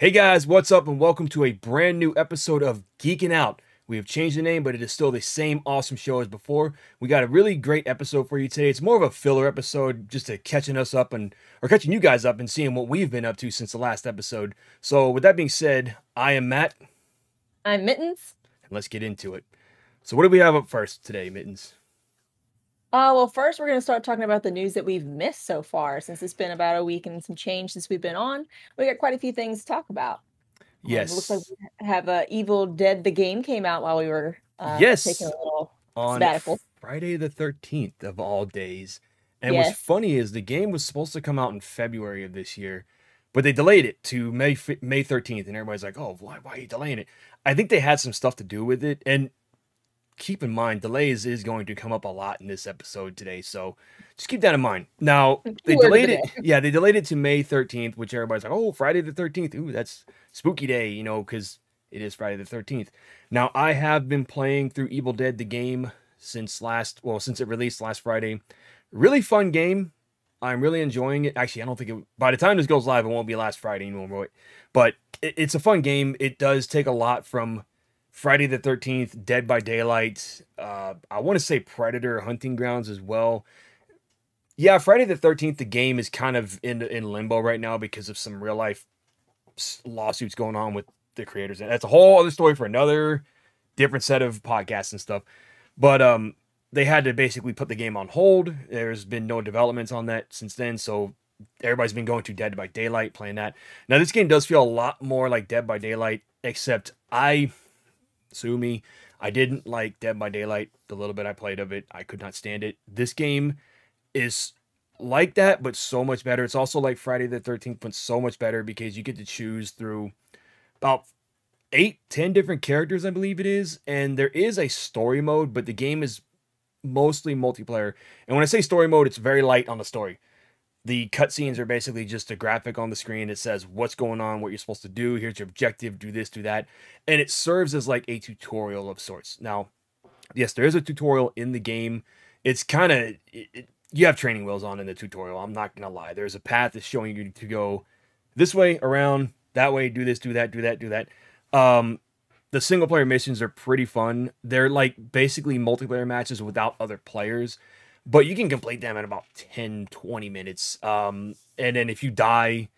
Hey guys, what's up, and welcome to a brand new episode of Geek n' Out. We have changed the name, but it is still the same awesome show as before. We got a really great episode for you today. It's more of a filler episode, just to catching us up and or catching you guys up and seeing what we've been up to since the last episode. So, with that being said, I am Matt. I'm Mittenz. And let's get into it. So, what do we have up first today, Mittenz? Uh, well, first we're going to start talking about the news that we've missed so far, since it's been about a week and some change since we've been on. We got quite a few things to talk about. Yes. Um, looks like we have uh, Evil Dead the game came out while we were uh, yes taking a little on sabbatical. Friday the thirteenth of all days. And Yes. what's funny is the game was supposed to come out in February of this year, but they delayed it to May May thirteenth, and everybody's like, "Oh, why, why are you delaying it?" I think they had some stuff to do with it, and keep in mind, delays is going to come up a lot in this episode today, so just keep that in mind. Now they Word delayed it, yeah, they delayed it to May thirteenth, which everybody's like, "Oh, Friday the thirteenth, ooh, that's spooky day," you know, because it is Friday the thirteenth. Now I have been playing through Evil Dead the game since last, well, since it released last Friday. Really fun game. I'm really enjoying it. Actually, I don't think it. By the time this goes live, it won't be last Friday anymore. But it, it's a fun game. It does take a lot from Friday the Thirteenth, Dead by Daylight. Uh, I want to say Predator, Hunting Grounds as well. Yeah, Friday the Thirteenth. The game is kind of in in limbo right now because of some real life lawsuits going on with the creators, and that's a whole other story for another different set of podcasts and stuff. But um, they had to basically put the game on hold. There's been no developments on that since then, so everybody's been going to Dead by Daylight playing that. Now this game does feel a lot more like Dead by Daylight, except I sue me. I didn't like Dead by Daylight. The little bit I played of it, I could not stand it. This game is like that, but so much better. It's also like Friday the 13th, but so much better because you get to choose through about eight, ten different characters, I believe it is. And there is a story mode, but the game is mostly multiplayer. And when I say story mode, it's very light on the story. The cutscenes are basically just a graphic on the screen. It says what's going on, what you're supposed to do. Here's your objective. Do this, do that, and it serves as like a tutorial of sorts. Now, yes, there is a tutorial in the game. It's kind of it, you have training wheels on in the tutorial. I'm not gonna lie. There's a path that's showing you to go this way, around that way, do this, do that, do that, do that. Um, the single player missions are pretty fun. They're like basically multiplayer matches without other players, but you can complete them in about 10, 20 minutes. Um, and then if you die,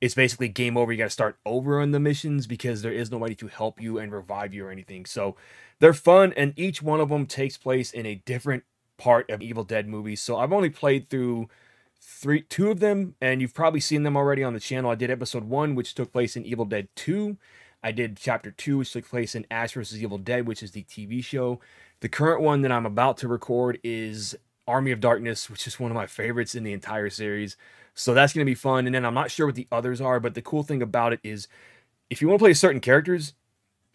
it's basically game over. You got to start over on the missions because there is nobody to help you and revive you or anything. So they're fun, and each one of them takes place in a different part of Evil Dead movies. So I've only played through three, two of them, and you've probably seen them already on the channel. I did episode one, which took place in Evil Dead Two. I did chapter two, which took place in Ash vs. Evil Dead, which is the TV show. The current one that I'm about to record is Army of Darkness, which is one of my favorites in the entire series. So that's going to be fun. And then I'm not sure what the others are, but the cool thing about it is if you want to play certain characters,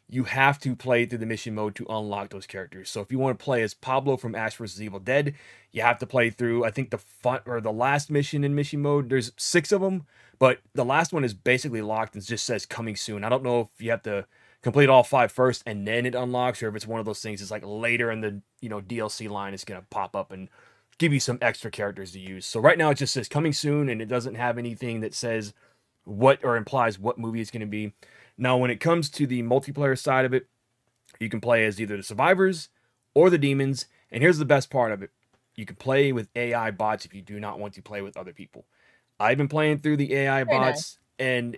you have to play through the mission mode to unlock those characters. So if you want to play as Pablo from Ash vs. Evil Dead, you have to play through I think the fun or the last mission in mission mode. There's six of them, but the last one is basically locked and just says coming soon. I don't know if you have to complete all five first and then it unlocks, or if it's one of those things. It's like later in the you know DLC line, it's gonna pop up and give you some extra characters to use. So right now it just says coming soon, and it doesn't have anything that says what or implies what movie it's gonna be. Now, when it comes to the multiplayer side of it, you can play as either the survivors or the demons. And here's the best part of it you can play with AI bots if you do not want to play with other people. I've been playing through the AI Very bots, nice. and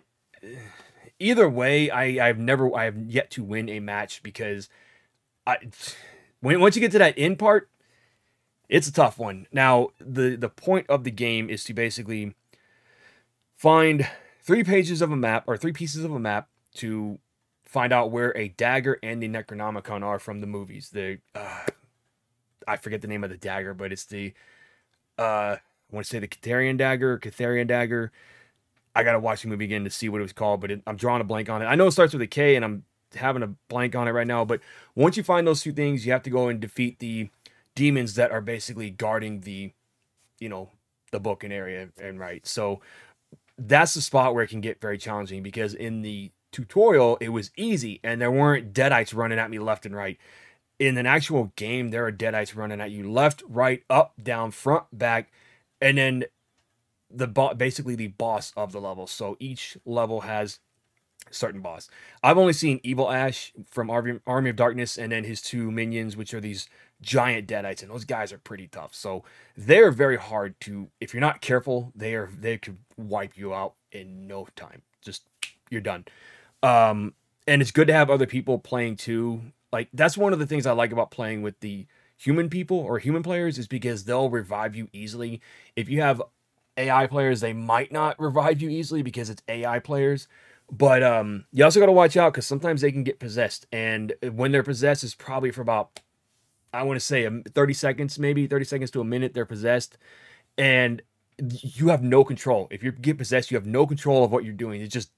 either way, I, I've never, I have yet to win a match because I, when once you get to that end part, it's a tough one. Now, the the point of the game is to basically find three pages of a map or three pieces of a map to find out where a dagger and the Necronomicon are from the movies. The uh, I forget the name of the dagger, but it's the uh, I want to say the Catharian dagger, Catharian dagger. I gotta watch the movie again to see what it was called, but it, I'm drawing a blank on it. I know it starts with a K, and I'm having a blank on it right now. But once you find those two things, you have to go and defeat the demons that are basically guarding the, you know, the book and area and right. So that's the spot where it can get very challenging because in the tutorial it was easy and there weren't deadites running at me left and right. In an actual game, there are deadites running at you left, right, up, down, front, back, and then the bo- basically the boss of the level. So each level has certain boss. I've only seen Evil Ash from Army, Army of Darkness and then his two minions, which are these giant deadites, and those guys are pretty tough. So they're very hard to. If you're not careful, they are they could wipe you out in no time. Just you're done. Um, and it's good to have other people playing too. Like that's one of the things I like about playing with the human people or human players is because they'll revive you easily. If you have AI players, they might not revive you easily because it's AI players. But um, you also got to watch out because sometimes they can get possessed, and when they're possessed, it's probably for about I want to say 30 seconds, maybe 30 seconds to a minute. They're possessed, and you have no control. If you get possessed, you have no control of what you're doing. It just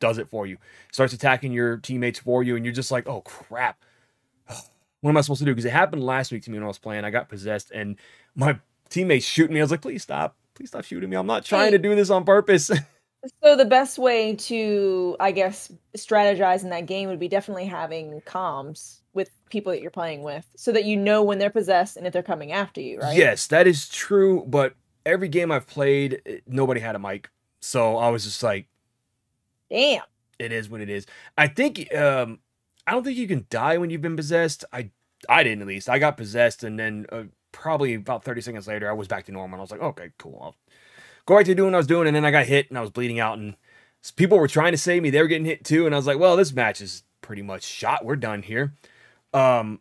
does it for you. Starts attacking your teammates for you, and you're just like, oh crap. What am I supposed to do? Because it happened last week to me when I was playing. I got possessed, and my teammates shoot me. I was like, please stop. Please stop shooting me. I'm not trying to do this on purpose. So the best way to, I guess, strategize in that game would be definitely having comms with people that you're playing with, so that you know when they're possessed and if they're coming after you, right? Yes, that is true. But every game I've played, eh, nobody had a mic, so I was just like, "Damn." It is what it is. I think. Um, I don't think you can die when you've been possessed. I, I didn't at least. I got possessed, and then uh, probably about 30 seconds later, I was back to normal. I was like, okay, cool. I'll go back to doing what I was doing. And then I got hit and I was bleeding out. And people were trying to save me. They were getting hit too. And I was like, well, this match is pretty much shot. We're done here. Um,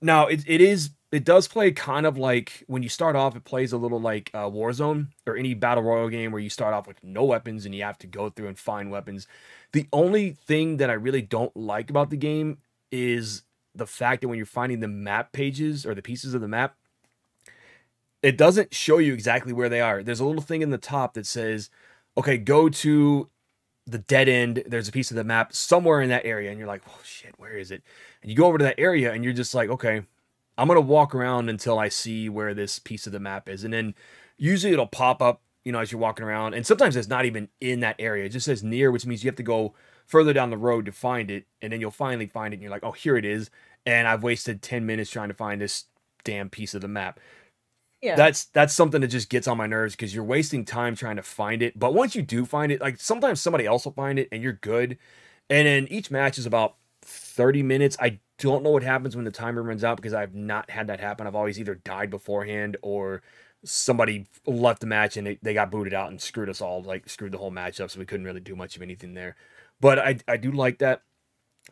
now it, it is, it does play kind of like when you start off, it plays a little like uh, Warzone or any battle royal game where you start off with no weapons and you have to go through and find weapons. The only thing that I really don't like about the game is the fact that when you're finding the map pages or the pieces of the map, it doesn't show you exactly where they are. There's a little thing in the top that says, okay, go to the dead end. There's a piece of the map somewhere in that area. And you're like, oh shit, where is it? And you go over to that area and you're just like, okay, I'm going to walk around until I see where this piece of the map is. And then usually it'll pop up, you know, as you're walking around. And sometimes it's not even in that area. It just says near, which means you have to go further down the road to find it. And then you'll finally find it. And you're like, oh, here it is. And I've wasted 10 minutes trying to find this damn piece of the map yeah. that's that's something that just gets on my nerves because you're wasting time trying to find it. But once you do find it, like sometimes somebody else will find it and you're good. And then each match is about 30 minutes. I don't know what happens when the timer runs out because I've not had that happen. I've always either died beforehand or somebody left the match and they, they got booted out and screwed us all, like screwed the whole match up. So we couldn't really do much of anything there. But I, I do like that.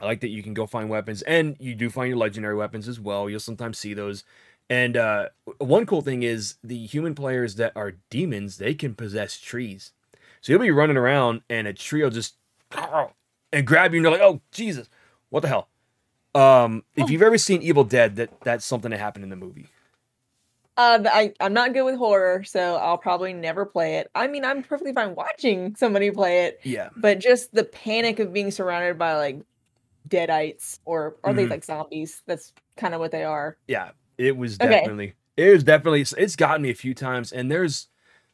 I like that you can go find weapons and you do find your legendary weapons as well. You'll sometimes see those and uh, one cool thing is the human players that are demons, they can possess trees. So you'll be running around and a tree will just and grab you and you're like, oh Jesus, what the hell? Um, if you've ever seen Evil Dead, that that's something that happened in the movie. Um, I, I'm not good with horror, so I'll probably never play it. I mean, I'm perfectly fine watching somebody play it. Yeah. But just the panic of being surrounded by like deadites or are mm-hmm. they like zombies? That's kind of what they are. Yeah. It was definitely okay. it was definitely it's gotten me a few times and there's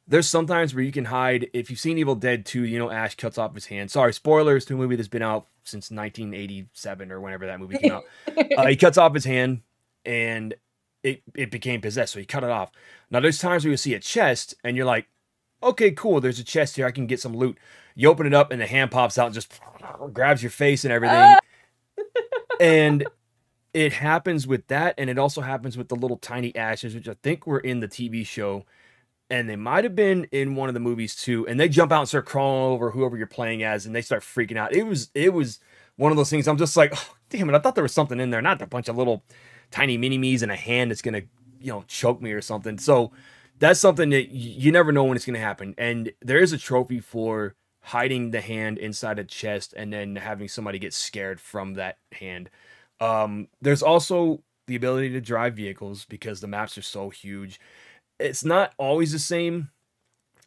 there's sometimes where you can hide if you've seen Evil Dead 2, you know Ash cuts off his hand. Sorry, spoilers to a movie that's been out since 1987 or whenever that movie came out. uh, he cuts off his hand and it it became possessed, so he cut it off. Now there's times where you see a chest and you're like, okay, cool, there's a chest here, I can get some loot. You open it up and the hand pops out and just grabs your face and everything. Uh. and it happens with that, and it also happens with the little tiny ashes, which I think were in the TV show, and they might have been in one of the movies too. And they jump out and start crawling over whoever you're playing as, and they start freaking out. It was it was one of those things. I'm just like, oh, damn it! I thought there was something in there, not a bunch of little tiny mini me's and a hand that's gonna you know choke me or something. So that's something that you never know when it's gonna happen. And there is a trophy for hiding the hand inside a chest and then having somebody get scared from that hand. Um, there's also the ability to drive vehicles because the maps are so huge. It's not always the same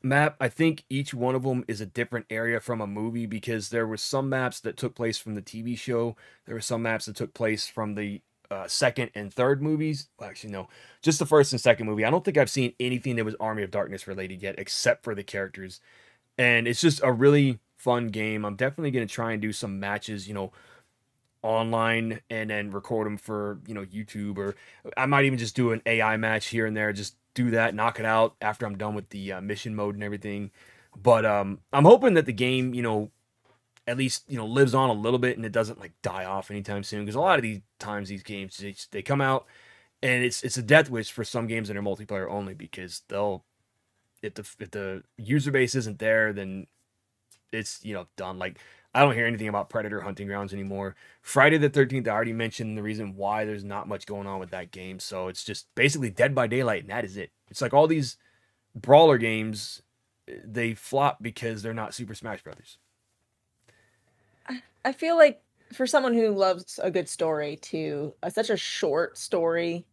map. I think each one of them is a different area from a movie because there were some maps that took place from the TV show. There were some maps that took place from the uh, second and third movies. Well, actually, no, just the first and second movie. I don't think I've seen anything that was Army of Darkness related yet, except for the characters. And it's just a really fun game. I'm definitely going to try and do some matches, you know, online and then record them for you know YouTube or I might even just do an AI match here and there. Just do that, knock it out after I'm done with the uh, mission mode and everything. But um, I'm hoping that the game, you know, at least you know lives on a little bit and it doesn't like die off anytime soon because a lot of these times these games they, they come out and it's it's a death wish for some games that are multiplayer only because they'll if the if the user base isn't there then it's you know done like I don't hear anything about Predator Hunting Grounds anymore. Friday the 13th, I already mentioned the reason why there's not much going on with that game. So it's just basically Dead by Daylight, and that is it. It's like all these brawler games, they flop because they're not Super Smash Brothers. I feel like for someone who loves a good story, too, uh, such a short story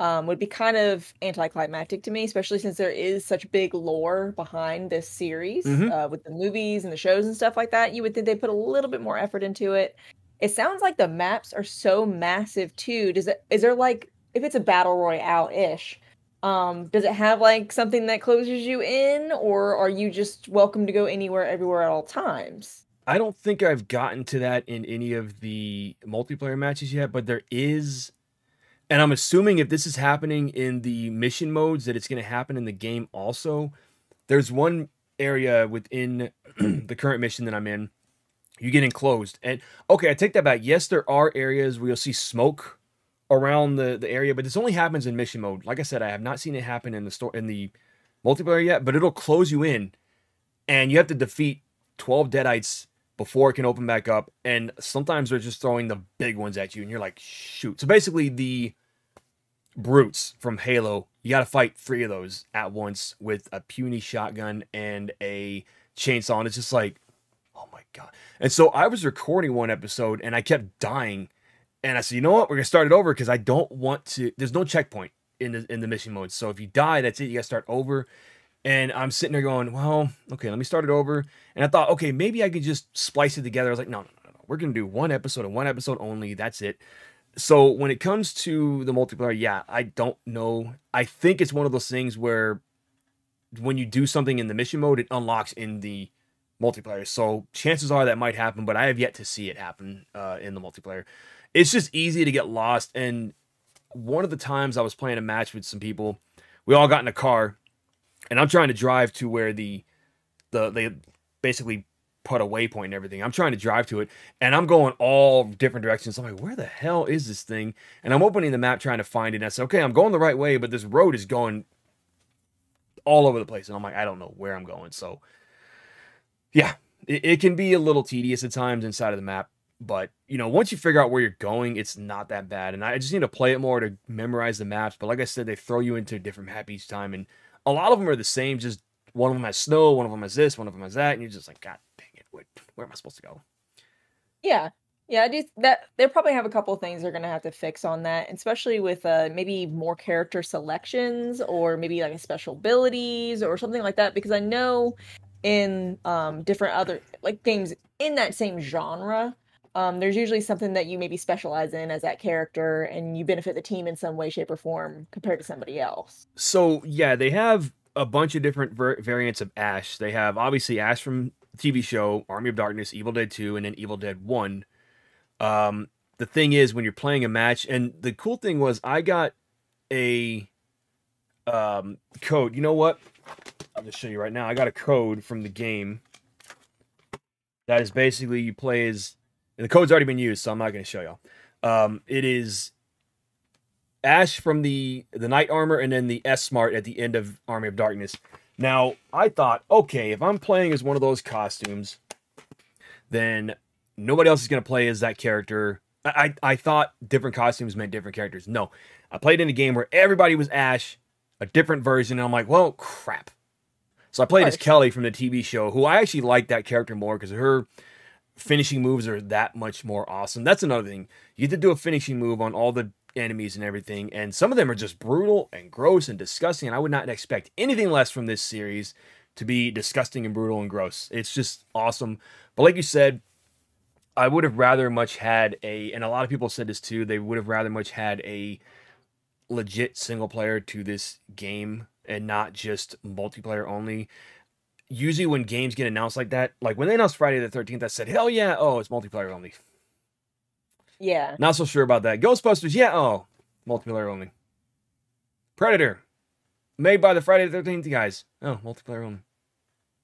um, would be kind of anticlimactic to me, especially since there is such big lore behind this series Mhm. uh, with the movies and the shows and stuff like that. You would think they put a little bit more effort into it. It sounds like the maps are so massive too. Does it? Is there like if it's a battle royale ish? Um, does it have like something that closes you in, or are you just welcome to go anywhere, everywhere at all times? I don't think I've gotten to that in any of the multiplayer matches yet, but there is, and I'm assuming if this is happening in the mission modes, that it's going to happen in the game also. There's one area within the current mission that I'm in, you get enclosed, and okay, I take that back. Yes, there are areas where you'll see smoke around the the area, but this only happens in mission mode. Like I said, I have not seen it happen in the store in the multiplayer yet, but it'll close you in, and you have to defeat 12 deadites before it can open back up. And sometimes they're just throwing the big ones at you, and you're like, shoot. So basically, the brutes from Halo, you got to fight three of those at once with a puny shotgun and a chainsaw. And it's just like, oh my God. And so I was recording one episode and I kept dying. And I said, you know what? We're going to start it over because I don't want to. There's no checkpoint in the, in the mission mode. So if you die, that's it. You got to start over. And I'm sitting there going, well, okay, let me start it over. And I thought, okay, maybe I could just splice it together. I was like, no, no, no, no. We're going to do one episode and one episode only. That's it. So when it comes to the multiplayer, yeah, I don't know. I think it's one of those things where when you do something in the mission mode, it unlocks in the multiplayer. So chances are that might happen, but I have yet to see it happen uh, in the multiplayer. It's just easy to get lost. And one of the times I was playing a match with some people, we all got in a car and I'm trying to drive to where the the they basically put a waypoint and everything. I'm trying to drive to it, and I'm going all different directions. I'm like, where the hell is this thing? And I'm opening the map trying to find it. And I said, okay, I'm going the right way, but this road is going all over the place, and I'm like, I don't know where I'm going. So, yeah, it, it can be a little tedious at times inside of the map. But you know, once you figure out where you're going, it's not that bad. And I just need to play it more to memorize the maps. But like I said, they throw you into a different map each time, and a lot of them are the same. Just one of them has snow, one of them has this, one of them has that, and you're just like, God dang it, where, where am I supposed to go? Yeah. Yeah, I do that they probably have a couple things they're gonna have to fix on that, especially with uh maybe more character selections or maybe like special abilities or something like that. Because I know in um different other like games in that same genre, um, there's usually something that you maybe specialize in as that character and you benefit the team in some way, shape, or form compared to somebody else. So yeah, they have a bunch of different ver- variants of Ash. They have obviously Ash from TV show Army of Darkness, Evil Dead 2, and then Evil Dead 1. Um, the thing is, when you're playing a match, and the cool thing was, I got a um, code. You know what? I'll just show you right now. I got a code from the game that is basically you play as, and the code's already been used, so I'm not going to show y'all. Um, it is Ash from the the Knight Armor, and then the S-Mart at the end of Army of Darkness. Now, I thought, okay, if I'm playing as one of those costumes, then nobody else is going to play as that character. I, I, I thought different costumes meant different characters. No, I played in a game where everybody was Ash, a different version, and I'm like, well, crap. So I played as Kelly from the TV show, who I actually like that character more because her finishing moves are that much more awesome. That's another thing. You get to do a finishing move on all the enemies and everything, and some of them are just brutal and gross and disgusting. And I would not expect anything less from this series to be disgusting and brutal and gross. It's just awesome. But like you said, I would have rather much had a, and a lot of people said this too. They would have rather much had a legit single player to this game and not just multiplayer only. Usually, when games get announced like that, like when they announced Friday the 13th, I said, hell yeah, oh, it's multiplayer only. Yeah. Not so sure about that. Ghostbusters, yeah, oh, multiplayer only. Predator, made by the Friday the 13th guys. Oh, multiplayer only.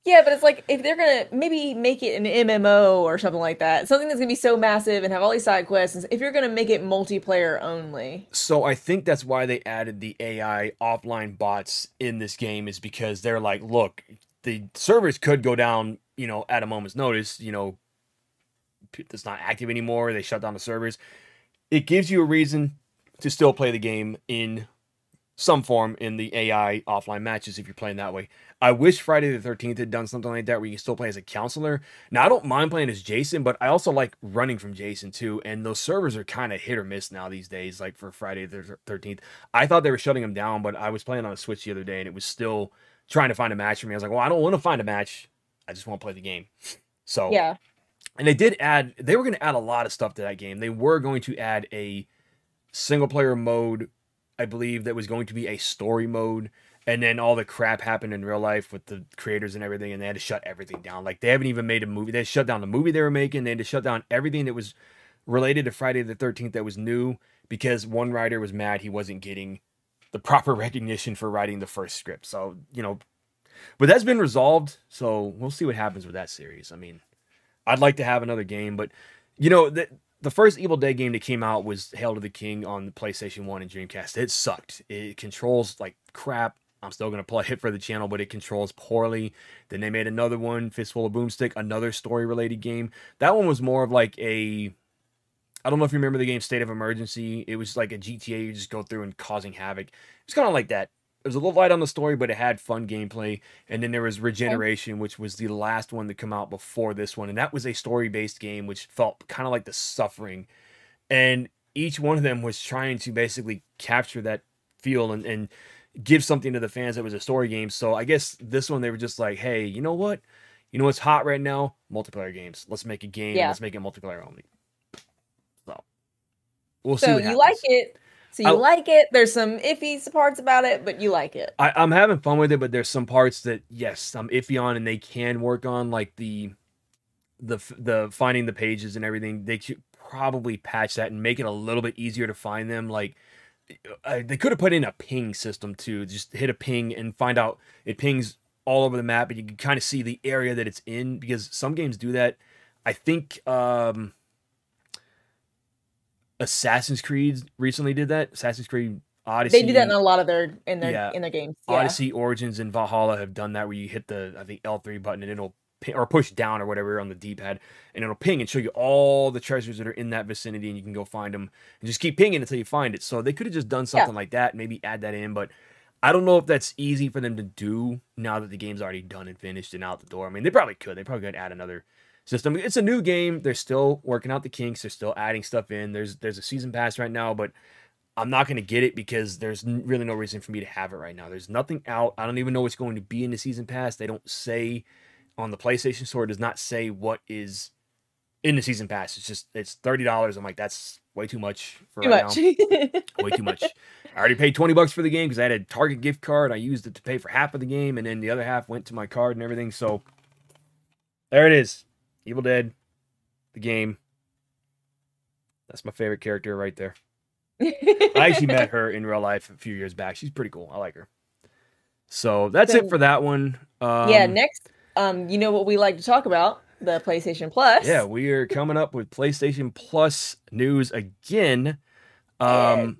Yeah, but it's like if they're gonna maybe make it an MMO or something like that, something that's gonna be so massive and have all these side quests. If you're gonna make it multiplayer only, so I think that's why they added the AI offline bots in this game is because they're like, look, the servers could go down, you know, at a moment's notice. You know, it's not active anymore. They shut down the servers. It gives you a reason to still play the game in some form in the AI offline matches if you're playing that way. I wish Friday the 13th had done something like that where you can still play as a counselor. Now, I don't mind playing as Jason, but I also like running from Jason too. And those servers are kind of hit or miss now these days, like for Friday the 13th. I thought they were shutting them down, but I was playing on a Switch the other day and it was still trying to find a match for me. I was like, well, I don't want to find a match. I just want to play the game. So, yeah. And they did add, they were going to add a lot of stuff to that game. They were going to add a single player mode, I believe, that was going to be a story mode and then all the crap happened in real life with the creators and everything, and they had to shut everything down. Like they haven't even made a movie. They shut down the movie they were making. They had to shut down everything that was related to Friday the Thirteenth that was new because one writer was mad he wasn't getting the proper recognition for writing the first script. So you know, but that's been resolved. So we'll see what happens with that series. I mean, I'd like to have another game, but you know the the first Evil Dead game that came out was Hail to the King on the PlayStation 1 and Dreamcast. It sucked. It controls like crap. I'm still to play it for the channel, but it controls poorly. Then they made another one, Fistful of Boomstick, another story related game. That one was more of like a. I don't know if you remember the game State of Emergency. It was like a GTA, you just go through and causing havoc. It's kind of like that. It was a little light on the story, but it had fun gameplay. And then there was Regeneration, which was the last one to come out before this one. And that was a story based game, which felt kind of like the suffering. And each one of them was trying to basically capture that feel and, and give something to the fans that was a story game. So I guess this one they were just like, hey, you know what? You know what's hot right now? Multiplayer games. Let's make a game. Yeah. Let's make it multiplayer only. So we'll so see. So you happens. like it. So you I, like it. There's some iffy parts about it, but you like it. I, I'm having fun with it, but there's some parts that yes, I'm iffy on, and they can work on, like the the the finding the pages and everything. They could probably patch that and make it a little bit easier to find them. Like uh, they could have put in a ping system too. Just hit a ping and find out it pings all over the map, and you can kind of see the area that it's in because some games do that. I think um, Assassin's Creed recently did that. Assassin's Creed Odyssey. They do that in a lot of their in their yeah. in their games. Yeah. Odyssey, Origins, and Valhalla have done that where you hit the I think L three button and it'll ping, or push down or whatever on the D-pad, and it'll ping and show you all the treasures that are in that vicinity, and you can go find them and just keep pinging until you find it. So they could have just done something yeah. like that, maybe add that in, but I don't know if that's easy for them to do now that the game's already done and finished and out the door. I mean, they probably could. They probably could add another system. It's a new game. They're still working out the kinks. They're still adding stuff in. There's there's a season pass right now, but I'm not going to get it because there's really no reason for me to have it right now. There's nothing out. I don't even know what's going to be in the season pass. They don't say on the PlayStation Store It does not say what is in the season pass. It's just it's thirty dollars. I'm like, that's way too much for too right much. now. way too much. I already paid twenty bucks for the game because I had a Target gift card. I used it to pay for half of the game, and then the other half went to my card and everything. So there it is. Evil Dead, the game. That's my favorite character right there. I actually met her in real life a few years back. She's pretty cool. I like her. So that's so, it for that one. Um, yeah, next um, you know what we like to talk about? The PlayStation Plus. Yeah, we are coming up with PlayStation Plus news again. Um,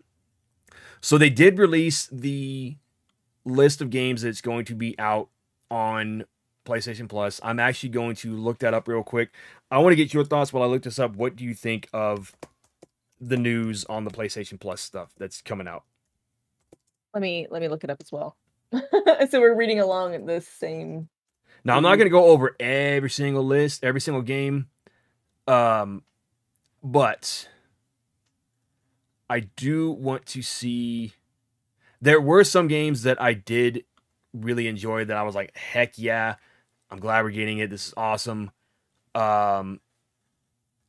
so they did release the list of games that's going to be out on PlayStation Plus. I'm actually going to look that up real quick. I want to get your thoughts while I look this up. What do you think of the news on the PlayStation Plus stuff that's coming out? Let me let me look it up as well. so we're reading along at the same now I'm not going to go over every single list, every single game, um, but I do want to see. There were some games that I did really enjoy that I was like, heck yeah, I'm glad we're getting it. This is awesome. Um,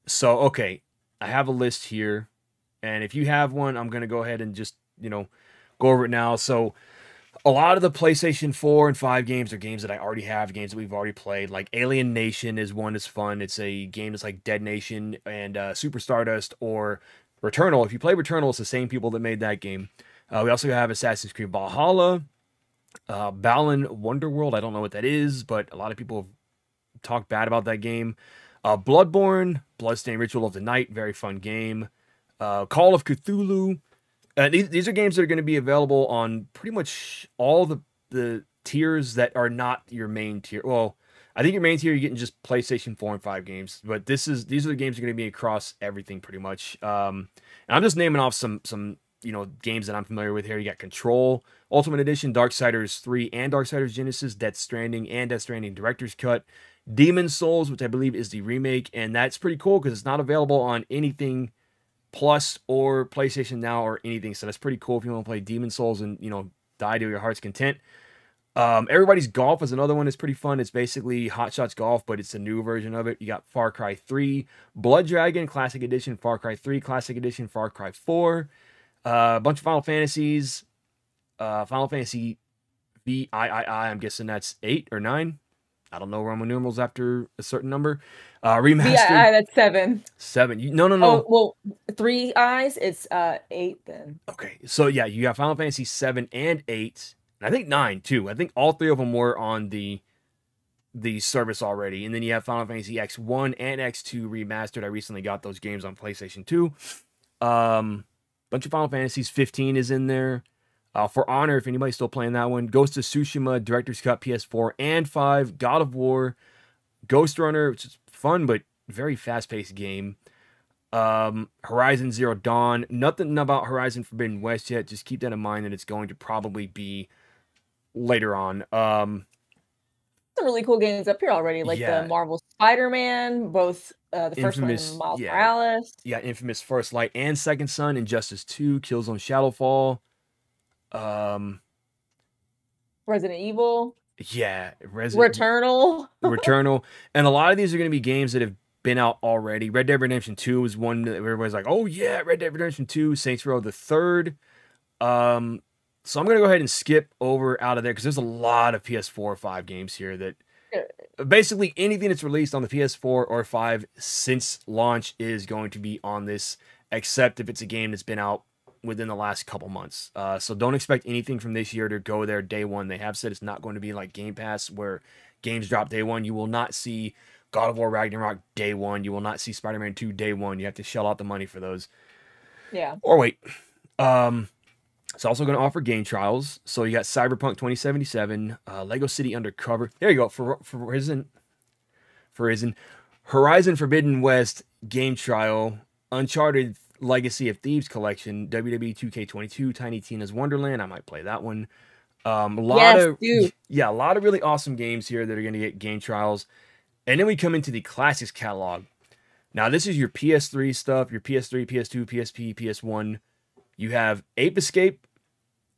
so okay, I have a list here, and if you have one, I'm gonna go ahead and just you know go over it now. So a lot of the PlayStation 4 and 5 games are games that I already have, games that we've already played. Like Alienation is one that's fun. It's a game that's like Dead Nation and uh, Super Stardust or Returnal. If you play Returnal, it's the same people that made that game. Uh, we also have Assassin's Creed Valhalla. Uh, Balan Wonderworld, I don't know what that is, but a lot of people have talked bad about that game. Uh, Bloodborne, Bloodstained Ritual of the Night, very fun game. Uh, Call of Cthulhu. Uh, these, these are games that are going to be available on pretty much all the, the tiers that are not your main tier. Well, I think your main tier you're getting just PlayStation 4 and 5 games, but this is these are the games that are going to be across everything pretty much. Um, and I'm just naming off some some you know games that I'm familiar with here. You got Control, Ultimate Edition, Darksiders 3 and Darksiders Genesis, Death Stranding and Death Stranding Director's Cut, Demon Souls, which I believe is the remake, and that's pretty cool because it's not available on anything Plus or PlayStation Now or anything. So that's pretty cool if you want to play Demon Souls and you know die to your heart's content. Um, Everybody's Golf is another one that's pretty fun. It's basically Hot Shots Golf, but it's a new version of it. You got Far Cry 3, Blood Dragon Classic Edition, Far Cry 3 Classic Edition, Far Cry 4, uh, a bunch of Final Fantasies, uh, Final Fantasy VIII. I'm guessing that's eight or nine. I don't know Roman numerals after a certain number. Uh, remastered. Yeah, that's seven. Seven. You, no, no, no. Oh, well, three eyes. It's uh eight then. Okay, so yeah, you got Final Fantasy seven and eight, and I think nine too. I think all three of them were on the the service already, and then you have Final Fantasy X one and X two remastered. I recently got those games on PlayStation two. Um, bunch of Final Fantasies. Fifteen is in there. Uh, for Honor, if anybody's still playing that one, Ghost of Tsushima, Director's Cut, PS4 and 5, God of War, Ghost Runner, which is fun but very fast paced game. Um, Horizon Zero Dawn, nothing about Horizon Forbidden West yet. Just keep that in mind that it's going to probably be later on. Um, some really cool games up here already, like Yeah. the Marvel Spider-Man, both uh, the first Infamous, one, Miles yeah. Morales. Yeah, Infamous First Light and Second Son, Injustice 2, Killzone Shadowfall. Um, Resident Evil, yeah, Resident Returnal. Returnal, and a lot of these are going to be games that have been out already. Red Dead Redemption Two is one that everybody's like, "Oh yeah, Red Dead Redemption Two, Saints Row the Third. Um, so I'm going to go ahead and skip over out of there because there's a lot of PS4 or 5 games here that basically anything that's released on the PS4 or 5 since launch is going to be on this, except if it's a game that's been out within the last couple months. Uh, so don't expect anything from this year to go there day one. They have said it's not going to be like Game Pass where games drop day one. You will not see God of War Ragnarok day one. You will not see Spider Man 2 day one. You have to shell out the money for those. Yeah. Or wait. Um, it's also going to offer game trials. So you got Cyberpunk 2077, uh, Lego City Undercover. There you go. For Horizon, for Horizon, Horizon Forbidden West game trial, Uncharted Legacy of Thieves collection, WWE 2K22, Tiny Tina's Wonderland. I might play that one. Um, a lot Yes, of dude. yeah, a lot of really awesome games here that are going to get game trials, and then we come into the classics catalog. Now this is your PS3 stuff, your PS3, PS2, PSP, PS1. You have Ape Escape,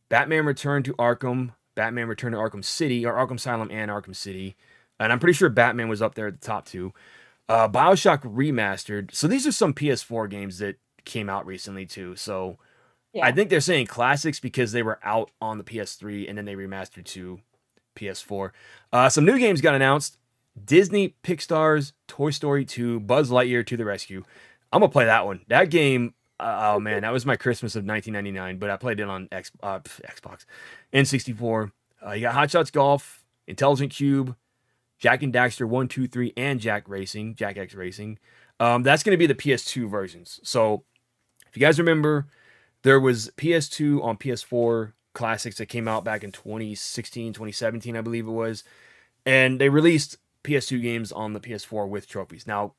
Batman Return to Arkham, Batman Return to Arkham City, or Arkham Asylum and Arkham City. And I'm pretty sure Batman was up there at the top two. Uh, Bioshock Remastered. So these are some PS4 games that came out recently too. So Yeah. I think they're saying classics because they were out on the PS3 and then they remastered to PS4. Uh, some new games got announced. Disney Pixar's Toy Story 2 Buzz Lightyear to the Rescue. I'm going to play that one. That game, oh man, that was my Christmas of 1999, but I played it on X, uh, Xbox, N64. Uh, you got Hot Shots Golf, Intelligent Qube, Jak and Daxter 1, 2, 3, and Jak Racing, Jak X Racing. Um, that's going to be the PS2 versions. So if you guys remember, there was PS2 on PS4 classics that came out back in 2016, 2017, I believe it was. And they released PS2 games on the PS4 with trophies. Now,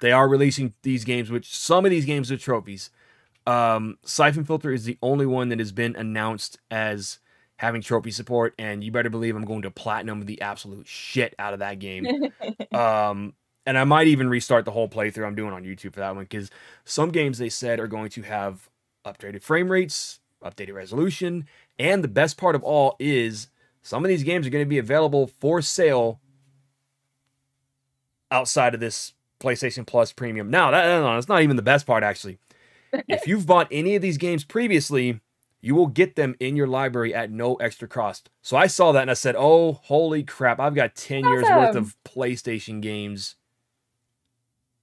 they are releasing these games, which some of these games are trophies. Um, Syphon Filter is the only one that has been announced as having trophy support, and you better believe I'm going to platinum the absolute shit out of that game. um, and I might even restart the whole playthrough I'm doing on YouTube for that one because some games they said are going to have updated frame rates, updated resolution, and the best part of all is some of these games are going to be available for sale outside of this PlayStation Plus Premium. Now, that, that's not even the best part actually. if you've bought any of these games previously, you will get them in your library at no extra cost. So I saw that and I said, "Oh, holy crap! I've got 10 years worth of PlayStation games,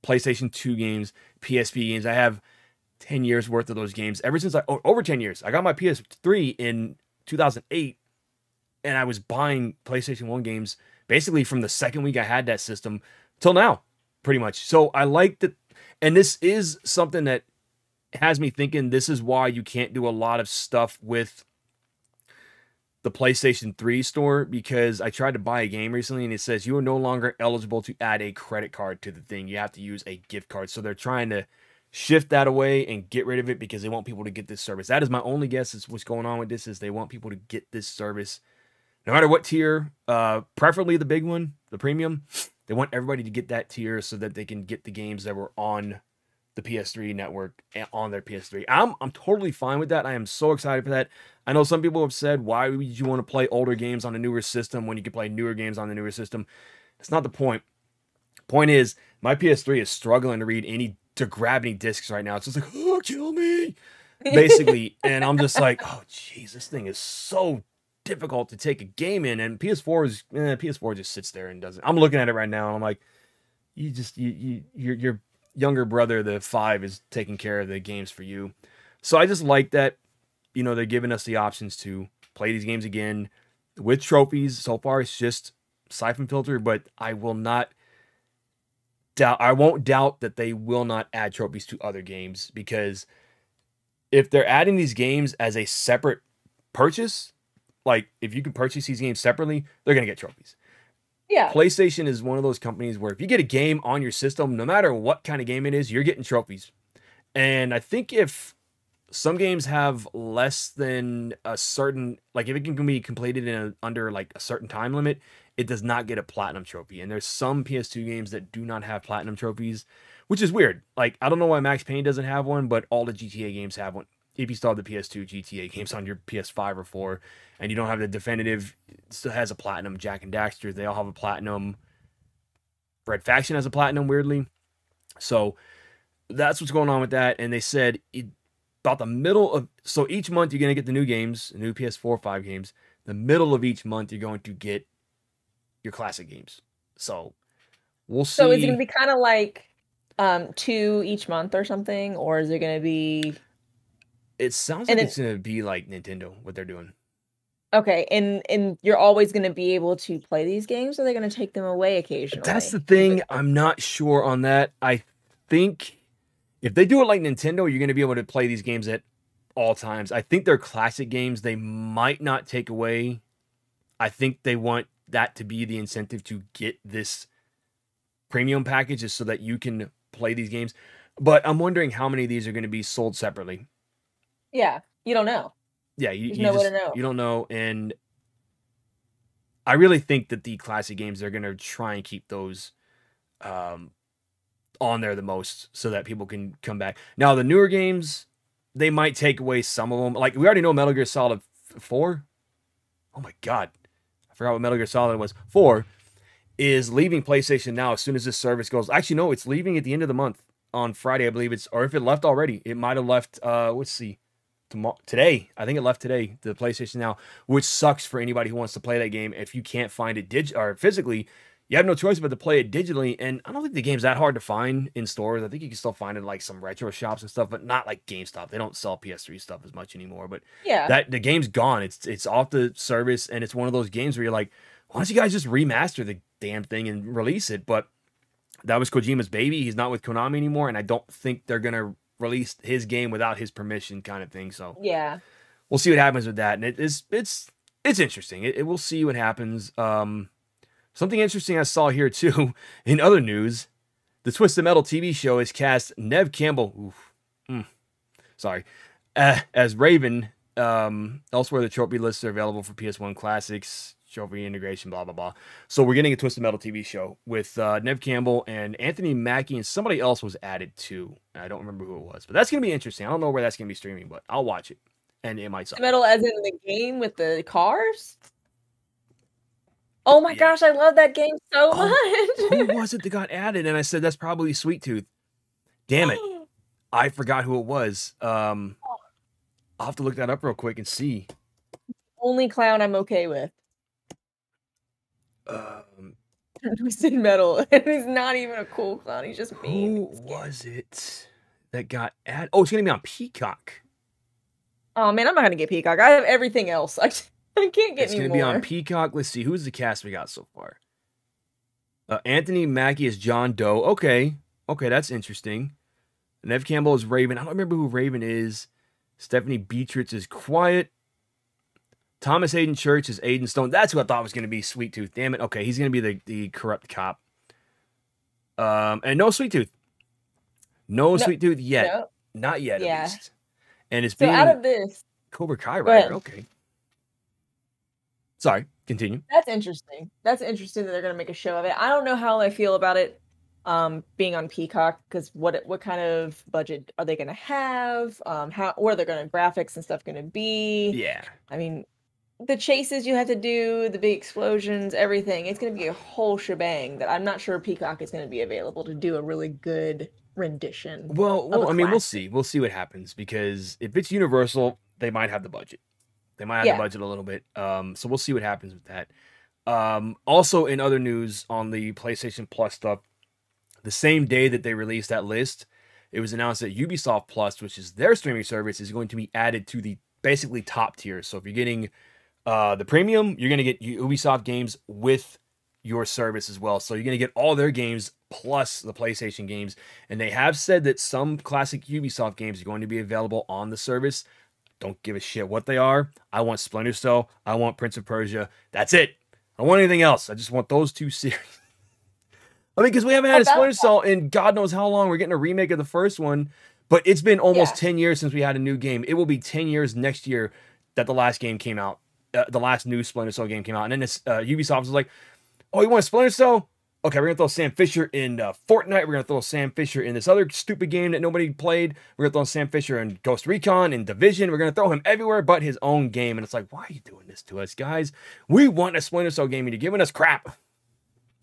PlayStation 2 games, PSP games. I have 10 years worth of those games ever since I over 10 years. I got my PS3 in 2008, and I was buying PlayStation 1 games basically from the second week I had that system till now, pretty much. So I like that. And this is something that has me thinking this is why you can't do a lot of stuff with the PlayStation 3 store because I tried to buy a game recently and it says you are no longer eligible to add a credit card to the thing. You have to use a gift card. So they're trying to shift that away and get rid of it because they want people to get this service. That is my only guess is what's going on with this is they want people to get this service no matter what tier, uh preferably the big one, the premium. They want everybody to get that tier so that they can get the games that were on the PS3 network eh, on their PS3. I'm I'm totally fine with that. I am so excited for that. I know some people have said, why would you want to play older games on a newer system when you can play newer games on the newer system? It's not the point. Point is, my PS3 is struggling to read any to grab any discs right now. It's just like, oh, kill me, basically. and I'm just like, oh, jeez, this thing is so difficult to take a game in. And PS4 is eh, PS4 just sits there and doesn't. I'm looking at it right now, and I'm like, you just you you you're, you're younger brother, the five, is taking care of the games for you. So I just like that, you know, they're giving us the options to play these games again with trophies. So far, it's just Syphon Filter, but I will not doubt, I won't doubt that they will not add trophies to other games because if they're adding these games as a separate purchase, like if you can purchase these games separately, they're going to get trophies. Yeah. PlayStation is one of those companies where if you get a game on your system, no matter what kind of game it is, you're getting trophies. And I think if some games have less than a certain like if it can be completed in a, under like a certain time limit, it does not get a platinum trophy. And there's some PS2 games that do not have platinum trophies, which is weird. Like I don't know why Max Payne doesn't have one, but all the GTA games have one if you still have the PS2 GTA games on your PS5 or 4, and you don't have the definitive, still has a platinum. Jak and Daxter, they all have a platinum. Red Faction has a platinum, weirdly. So that's what's going on with that. And they said it, about the middle of so each month you're gonna get the new games, new PS4, 5 games. The middle of each month you're going to get your classic games. So we'll see. So is it gonna be kind of like um two each month or something, or is it gonna be it sounds like it's gonna be like Nintendo, what they're doing. Okay, and and you're always going to be able to play these games, or they're going to take them away occasionally. That's the thing. I'm not sure on that. I think if they do it like Nintendo, you're going to be able to play these games at all times. I think they're classic games. They might not take away. I think they want that to be the incentive to get this premium package, is so that you can play these games. But I'm wondering how many of these are going to be sold separately. Yeah, you don't know. Yeah, you, you, just, know. you don't know, and I really think that the classic games they're going to try and keep those um, on there the most so that people can come back. Now the newer games, they might take away some of them. Like we already know Metal Gear Solid Four. Oh my god, I forgot what Metal Gear Solid was. Four is leaving PlayStation now as soon as this service goes. Actually, no, it's leaving at the end of the month on Friday, I believe it's, or if it left already, it might have left. Uh, let's see tomorrow today. I think it left today, the PlayStation Now, which sucks for anybody who wants to play that game. If you can't find it dig or physically, you have no choice but to play it digitally. And I don't think the game's that hard to find in stores. I think you can still find it like some retro shops and stuff, but not like GameStop. They don't sell PS3 stuff as much anymore. But yeah, that the game's gone. It's it's off the service, and it's one of those games where you're like, why don't you guys just remaster the damn thing and release it? But that was Kojima's baby. He's not with Konami anymore, and I don't think they're gonna released his game without his permission, kind of thing. So yeah, we'll see what happens with that. And it is it's it's interesting. It, it we'll see what happens. Um, something interesting I saw here too in other news: the Twisted Metal TV show has cast Neve Campbell. Oof, mm, sorry, uh, as Raven. Um, elsewhere, the trophy lists are available for PS1 classics trophy integration, blah blah blah. So we're getting a Twisted Metal TV show with uh, Neve Campbell and Anthony Mackie, and somebody else was added too. I don't remember who it was, but that's gonna be interesting. I don't know where that's gonna be streaming, but I'll watch it, and it might suck. Metal, as in the game with the cars. Oh my yeah. gosh, I love that game so oh, much. who was it that got added? And I said that's probably Sweet Tooth. Damn it, I forgot who it was. Um, I'll have to look that up real quick and see. Only clown I'm okay with um, Twisted Metal, and he's not even a cool clown. He's just mean. Who was it that got added? Oh, it's gonna be on Peacock. Oh man, I'm not gonna get Peacock. I have everything else. I, I can't get It's to more. be on Peacock. Let's see. Who's the cast we got so far? Uh, Anthony Mackie is John Doe. Okay. Okay, that's interesting. Neve Campbell is Raven. I don't remember who Raven is. Stephanie Beatrice is Quiet. Thomas Haden Church is Agent Stone. That's who I thought was going to be Sweet Tooth. Damn it. Okay, he's going to be the, the corrupt cop. Um, and no Sweet Tooth. No, No, Sweet Tooth yet. No. Not yet, Yeah. at least. And it's So being out of this, Cobra Kai writer. Okay. Sorry, continue. that's interesting. That's interesting that they're gonna make a show of it. I don't know how I feel about it um being on Peacock because what what kind of budget are they gonna have? Um how what are they gonna graphics and stuff gonna be? Yeah. I mean the chases you have to do, the big explosions, everything. It's going to be a whole shebang that I'm not sure Peacock is going to be available to do a really good rendition. Well, well I mean, we'll see. We'll see what happens because if it's Universal, they might have the budget. They might have Yeah. the budget a little bit. Um, so we'll see what happens with that. Um, also, in other news on the PlayStation Plus stuff, the same day that they released that list, it was announced that Ubisoft Plus, which is their streaming service, is going to be added to the basically top tier. So if you're getting uh, the premium, you're going to get Ubisoft games with your service as well. So you're going to get all their games plus the PlayStation games. And they have said that some classic Ubisoft games are going to be available on the service. Don't give a shit what they are. I want Splinter Cell. I want Prince of Persia. That's it. I don't want anything else. I just want those two series. I mean, because we haven't had a About Splinter Cell in God knows how long. We're getting a remake of the first one, but it's been almost Yeah. 10 years since we had a new game. It will be 10 years next year that the last game came out. Uh, the last new Splinter Cell game came out. And then this, uh, Ubisoft was like, oh, you want a Splinter Cell? Okay, we're gonna throw Sam Fisher in uh, Fortnite. We're gonna throw Sam Fisher in this other stupid game that nobody played. We're gonna throw Sam Fisher in Ghost Recon and Division. We're gonna throw him everywhere but his own game. And it's like, why are you doing this to us, guys? We want a Splinter Cell game, and you're giving us crap.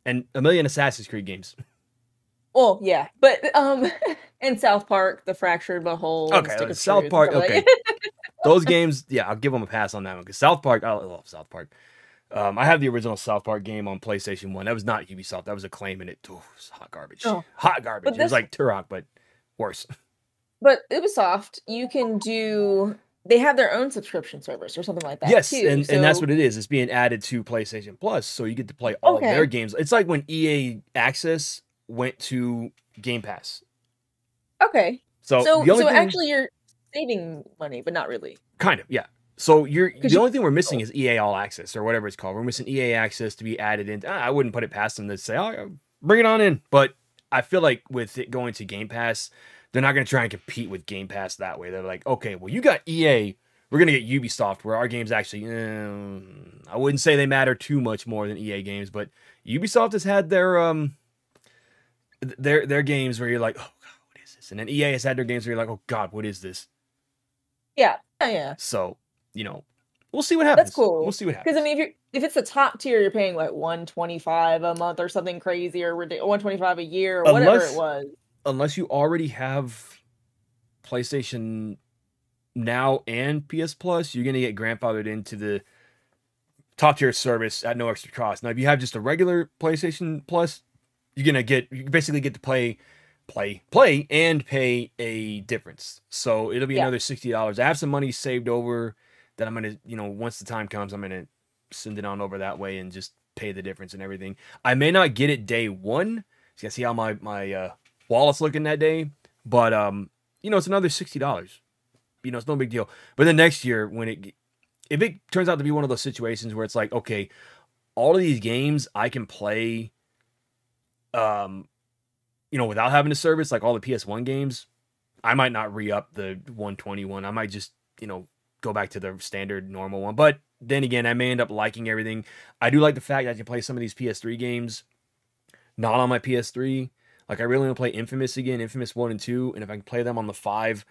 And a million Assassin's Creed games. Well, yeah, but um, in South Park, the Fractured But Whole. and Okay, South Truth, Park. Okay, those games. Yeah, I'll give them a pass on that one because South Park. I love South Park. Um, I have the original South Park game on PlayStation One. That was not Ubisoft. That was Acclaim and it oh, it was hot garbage. Oh. Hot garbage. But It was like Turok, but worse. But Ubisoft, you can do. They have their own subscription service or something like that. yes, too. and, and that's what it is. It's being added to PlayStation Plus, so you get to play all of their games. It's like when EA Access went to Game Pass. Okay, So, so so thing, actually, you're saving money, but not really. kind of yeah. So you're the only thing we're missing is EA All Access or whatever it's called. We're missing EA Access to be added in. I wouldn't put it past them to say, "Oh, bring it on in." But I feel like with it going to Game Pass, they're not going to try and compete with Game Pass that way. They're like, "Okay, well, you got EA. We're going to get Ubisoft, where our games actually, eh, I wouldn't say they matter too much more than EA games, but Ubisoft has had their um their their games where you're like, "Oh God, what is this?" And then EA has had their games where you're like, "Oh God, what is this?" Yeah, yeah, yeah. So, you know, we'll see what happens. That's cool. We'll see what happens. Because I mean, if you're if it's the top tier, you're paying like one twenty five a month or something crazy, or one twenty five a year, or whatever it was. unless you already have PlayStation Now and PS Plus, you're gonna get grandfathered into the top tier service at no extra cost. Now, if you have just a regular PlayStation Plus, you're gonna get you basically get to play, play, play, and pay a difference. So it'll be Yeah. another sixty dollars. I have some money saved over that I'm gonna, you know, once the time comes, I'm gonna send it on over that way and just pay the difference and everything. I may not get it day one. So you see how my my uh, wallet's looking that day, but um, you know, it's another sixty dollars. You know, it's no big deal. But then next year, when it if it turns out to be one of those situations where it's like, okay, all of these games I can play, um, you know, without having a service, like all the PS1 games, I might not re up the 121. I might just, you know, go back to the standard normal one. But then again, I may end up liking everything. I do like the fact that I can play some of these PS3 games not on my PS3. Like I really want to play Infamous again, Infamous 1 and 2, and if I can play them on the 5,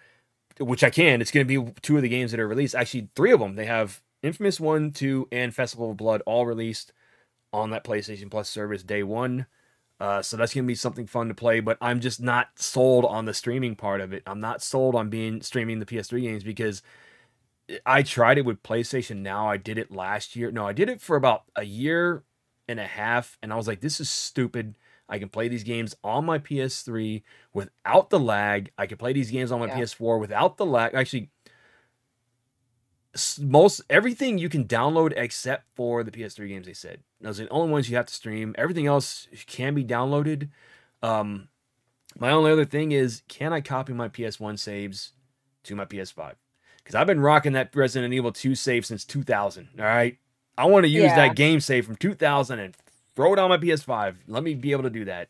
which I can, it's going to be two of the games that are released. Actually, three of them. They have Infamous 1, 2, and Festival of Blood all released on that PlayStation Plus service day 1. Uh, so that's going to be something fun to play, but I'm just not sold on the streaming part of it. I'm not sold on being streaming the PS3 games because I tried it with PlayStation Now. I did it last year. No, I did it for about a year and a half, and I was like, this is stupid. I can play these games on my PS3 without the lag. I can play these games on my Yeah. PS4 without the lag. Actually, most everything you can download except for the PS3 games. They said those are the only ones you have to stream. Everything else can be downloaded. Um, my only other thing is, can I copy my PS1 saves to my PS5? Because I've been rocking that Resident Evil 2 save since 2000. All right, I want to use yeah. that game save from 2000 and throw it on my PS5. Let me be able to do that.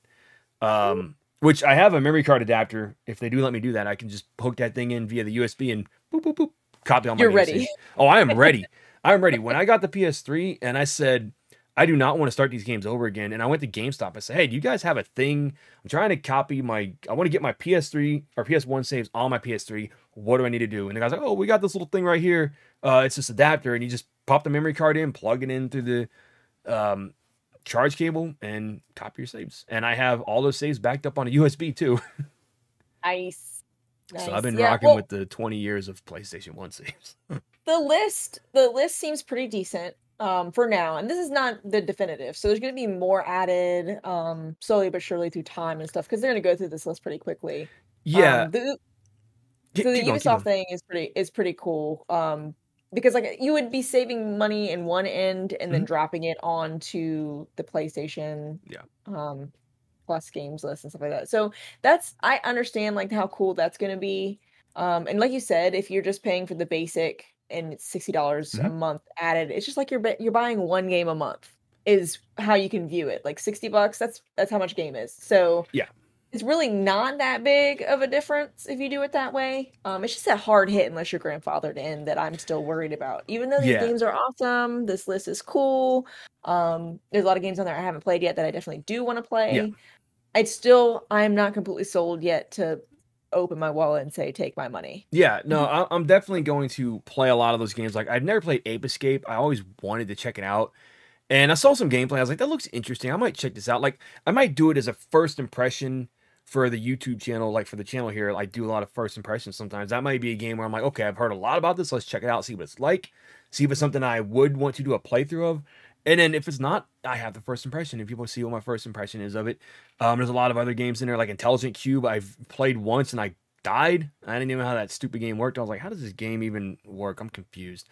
Um, which I have a memory card adapter. If they do let me do that, I can just hook that thing in via the USB and boop boop boop copy on my. You're ready. Oh, I am ready. I'm ready. When I got the PS3 and I said I do not want to start these games over again, and I went to GameStop. I said, "Hey, do you guys have a thing? I'm trying to copy my. I want to get my PS3 or PS1 saves on my PS3. What do I need to do?" And the guy's like, "Oh, we got this little thing right here. Uh, it's this adapter, and you just pop the memory card in, plug it in through the um, charge cable, and copy your saves. And I have all those saves backed up on a USB too. nice. Nice. So I've been yeah, rocking well, with the 20 years of PlayStation 1 saves. the list, the list seems pretty decent um for now and this is not the definitive so there's going to be more added um slowly but surely through time and stuff because they're going to go through this list pretty quickly yeah um, the, so the ubisoft thing is pretty is pretty cool um because like you would be saving money in one end and then mm-hmm. dropping it onto the PlayStation yeah um plus games list and stuff like that. So that's I understand like how cool that's going to be. Um and like you said if you're just paying for the basic and it's $60 mm-hmm. a month added, it's just like you're you're buying one game a month is how you can view it. Like 60 bucks that's that's how much game is. So Yeah it's really not that big of a difference if you do it that way. Um, it's just a hard hit unless you're grandfathered in that I'm still worried about. Even though these yeah. games are awesome, this list is cool. Um, there's a lot of games on there I haven't played yet that I definitely do want to play. Yeah. I still I'm not completely sold yet to open my wallet and say take my money. Yeah, no, mm-hmm. I'm definitely going to play a lot of those games. Like I've never played Ape Escape. I always wanted to check it out. And I saw some gameplay. I was like, that looks interesting. I might check this out. Like, I might do it as a first impression for the YouTube channel, like for the channel here, I do a lot of first impressions sometimes. That might be a game where I'm like, okay, I've heard a lot about this. Let's check it out, see what it's like, see if it's something I would want to do a playthrough of. And then if it's not, I have the first impression, and people see what my first impression is of it. Um, there's a lot of other games in there, like Intelligent Qube. I've played once and I died. I didn't even know how that stupid game worked. I was like, how does this game even work? I'm confused.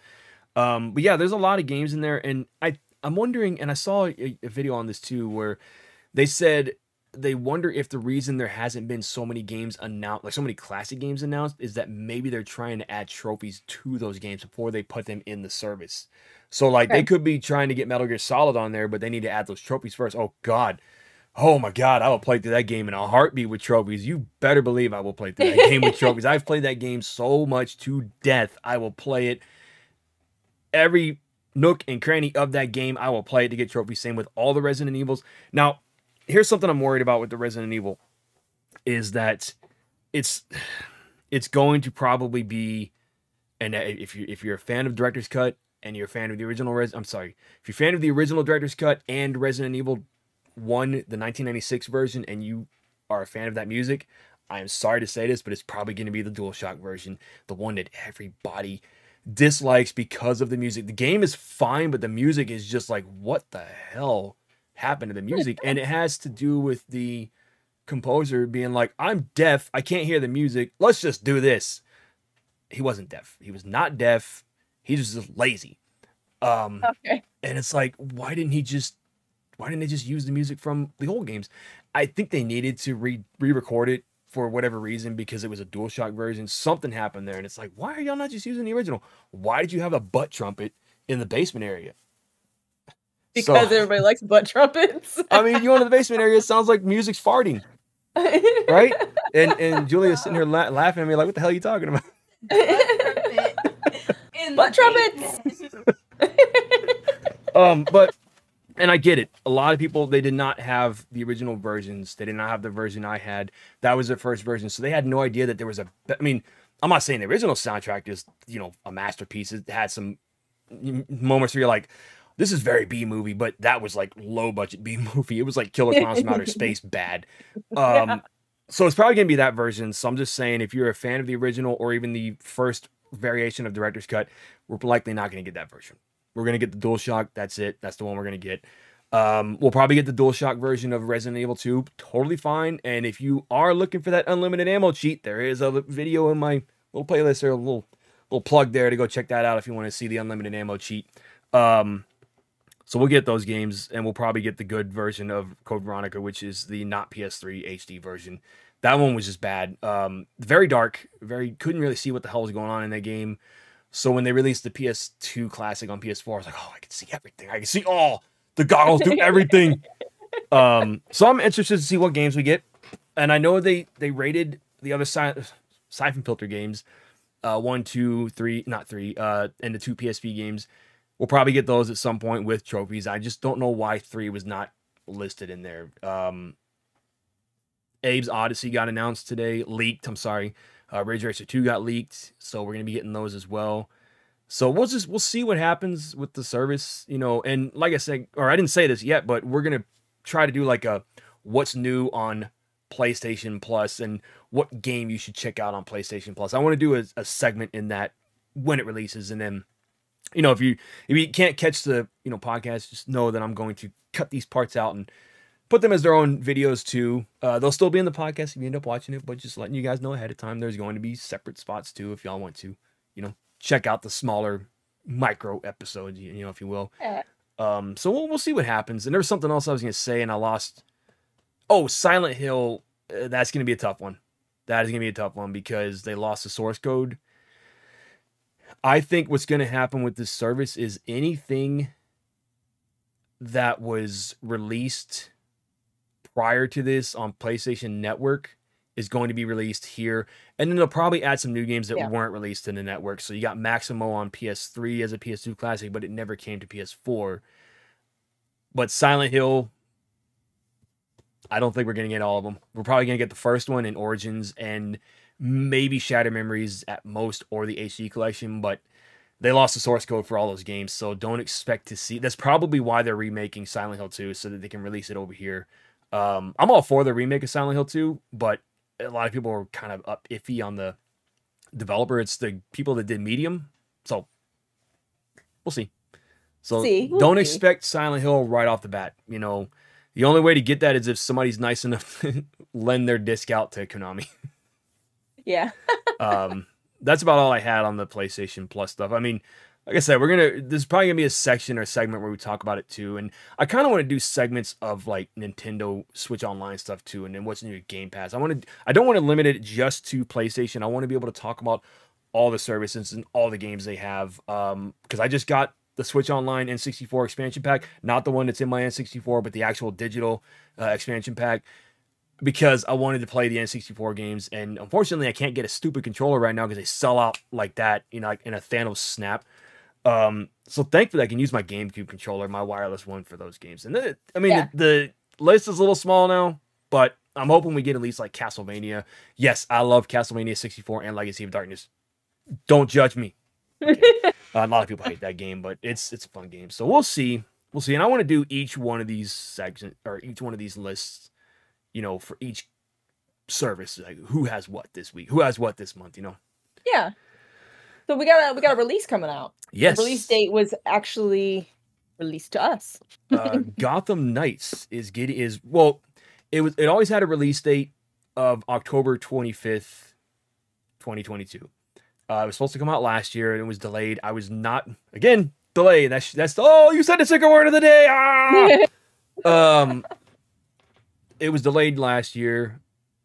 Um, but yeah, there's a lot of games in there, and I I'm wondering, and I saw a, a video on this too, where they said they wonder if the reason there hasn't been so many games announced, like so many classic games announced, is that maybe they're trying to add trophies to those games before they put them in the service. So like okay. they could be trying to get Metal Gear Solid on there, but they need to add those trophies first. Oh God. Oh my God, I will play through that game in a heartbeat with trophies. You better believe I will play through that game with trophies. I've played that game so much to death. I will play it every nook and cranny of that game. I will play it to get trophies. Same with all the Resident Evils. Now, here's something I'm worried about with the Resident Evil is that it's it's going to probably be and if you if you're a fan of director's cut and you're a fan of the original res I'm sorry if you're a fan of the original director's cut and Resident Evil 1 the 1996 version and you are a fan of that music I am sorry to say this but it's probably going to be the DualShock version the one that everybody dislikes because of the music. The game is fine but the music is just like what the hell happen to the music and it has to do with the composer being like i'm deaf. I can't hear the music. Let's just do this. He wasn't deaf. He was not deaf. He was just lazy. Um okay. and it's like why didn't he just why didn't they just use the music from the old games? I think they needed to re re-record it for whatever reason because it was a DualShock version. Something happened there and it's like why are y'all not just using the original? Why did you have a butt trumpet in the basement area because so, everybody likes butt trumpets. I mean, you go into the basement area, it sounds like music's farting, right? And and Julia's sitting here la- laughing at me like, "What the hell are you talking about?" butt trumpets. um, but and I get it. A lot of people they did not have the original versions. They did not have the version I had. That was their first version, so they had no idea that there was a. I mean, I'm not saying the original soundtrack is you know a masterpiece. It had some moments where you're like, this is very B movie, but that was like low budget B movie. It was like Killer Klowns from Outer Space bad. Um, yeah. So it's probably gonna be that version. So I'm just saying, if you're a fan of the original or even the first variation of director's cut, we're likely not gonna get that version. We're gonna get the DualShock. That's it. That's the one we're gonna get. Um, we'll probably get the DualShock version of Resident Evil 2. Totally fine. And if you are looking for that unlimited ammo cheat, there is a video in my little playlist or a little little plug there to go check that out if you want to see the unlimited ammo cheat. Um, so we'll get those games, and we'll probably get the good version of Code Veronica, which is the not PS3 HD version. That one was just bad. Um, very dark. Very couldn't really see what the hell was going on in that game. So when they released the PS2 classic on PS4, I was like, oh, I can see everything. I can see all the goggles do everything. um, so I'm interested to see what games we get. And I know they they rated the other side Syphon Filter games, uh, one, two, three, not three, uh, and the two PSP games. We'll probably get those at some point with trophies. I just don't know why three was not listed in there. Um, Abe's Oddysee got announced today, leaked. I'm sorry. Uh, Ridge Racer 2 got leaked, so we're gonna be getting those as well. So we'll just we'll see what happens with the service, you know. And like I said, or I didn't say this yet, but we're gonna try to do like a what's new on PlayStation Plus and what game you should check out on PlayStation Plus. I want to do a, a segment in that when it releases, and then you know if you if you can't catch the you know podcast, just know that I'm going to cut these parts out and put them as their own videos too. Uh, they'll still be in the podcast if you end up watching it, but just letting you guys know ahead of time. There's going to be separate spots too if y'all want to, you know, check out the smaller micro episodes, you know, if you will. Um, so we'll, we'll see what happens. And there was something else I was going to say, and I lost. Oh, Silent Hill. Uh, that's going to be a tough one. That is going to be a tough one because they lost the source code. I think what's going to happen with this service is anything that was released prior to this on PlayStation Network is going to be released here. And then they'll probably add some new games that Yeah. weren't released in the network. So you got Maximo on PS3 as a PS2 classic, but it never came to PS4. But Silent Hill, I don't think we're going to get all of them. We're probably going to get the first one in Origins and maybe Shattered Memories at most or the HD collection, but they lost the source code for all those games. So don't expect to see. That's probably why they're remaking Silent Hill 2 so that they can release it over here. Um, I'm all for the remake of Silent Hill 2, but a lot of people are kind of up iffy on the developer. It's the people that did Medium. So we'll see. So See, we'll don't see. expect Silent Hill right off the bat. You know, the only way to get that is if somebody's nice enough to lend their disc out to Konami. Yeah. um, that's about all I had on the PlayStation Plus stuff. I mean, like I said, we're gonna there's probably gonna be a section or segment where we talk about it too, and I kind of want to do segments of like Nintendo Switch Online stuff too, and then what's new at Game Pass. I want to I don't want to limit it just to PlayStation. I want to be able to talk about all the services and all the games they have. Um, because I just got the Switch Online N64 expansion pack, not the one that's in my N64, but the actual digital uh, expansion pack because I wanted to play the N64 games, and unfortunately, I can't get a stupid controller right now because they sell out like that, you know, like in a Thanos snap. Um, so thankfully, I can use my GameCube controller, my wireless one, for those games. And then, I mean, Yeah. the, the list is a little small now, but I'm hoping we get at least like Castlevania. Yes, I love Castlevania 64 and Legacy of Darkness. Don't judge me. Uh, a lot of people hate that game, but it's it's a fun game. So we'll see. We'll see. And I want to do each one of these sections or each one of these lists, you know, for each service. Like who has what this week? Who has what this month, you know? yeah. So we got a we got a release coming out. Yes. The release date was actually released to us. uh, Gotham Knights is getting is well, it was it always had a release date of October 25th, 2022. Uh, it was supposed to come out last year and it was delayed. I was not again delayed. That's that's oh you said the second word of the day. Ah! um, it was delayed last year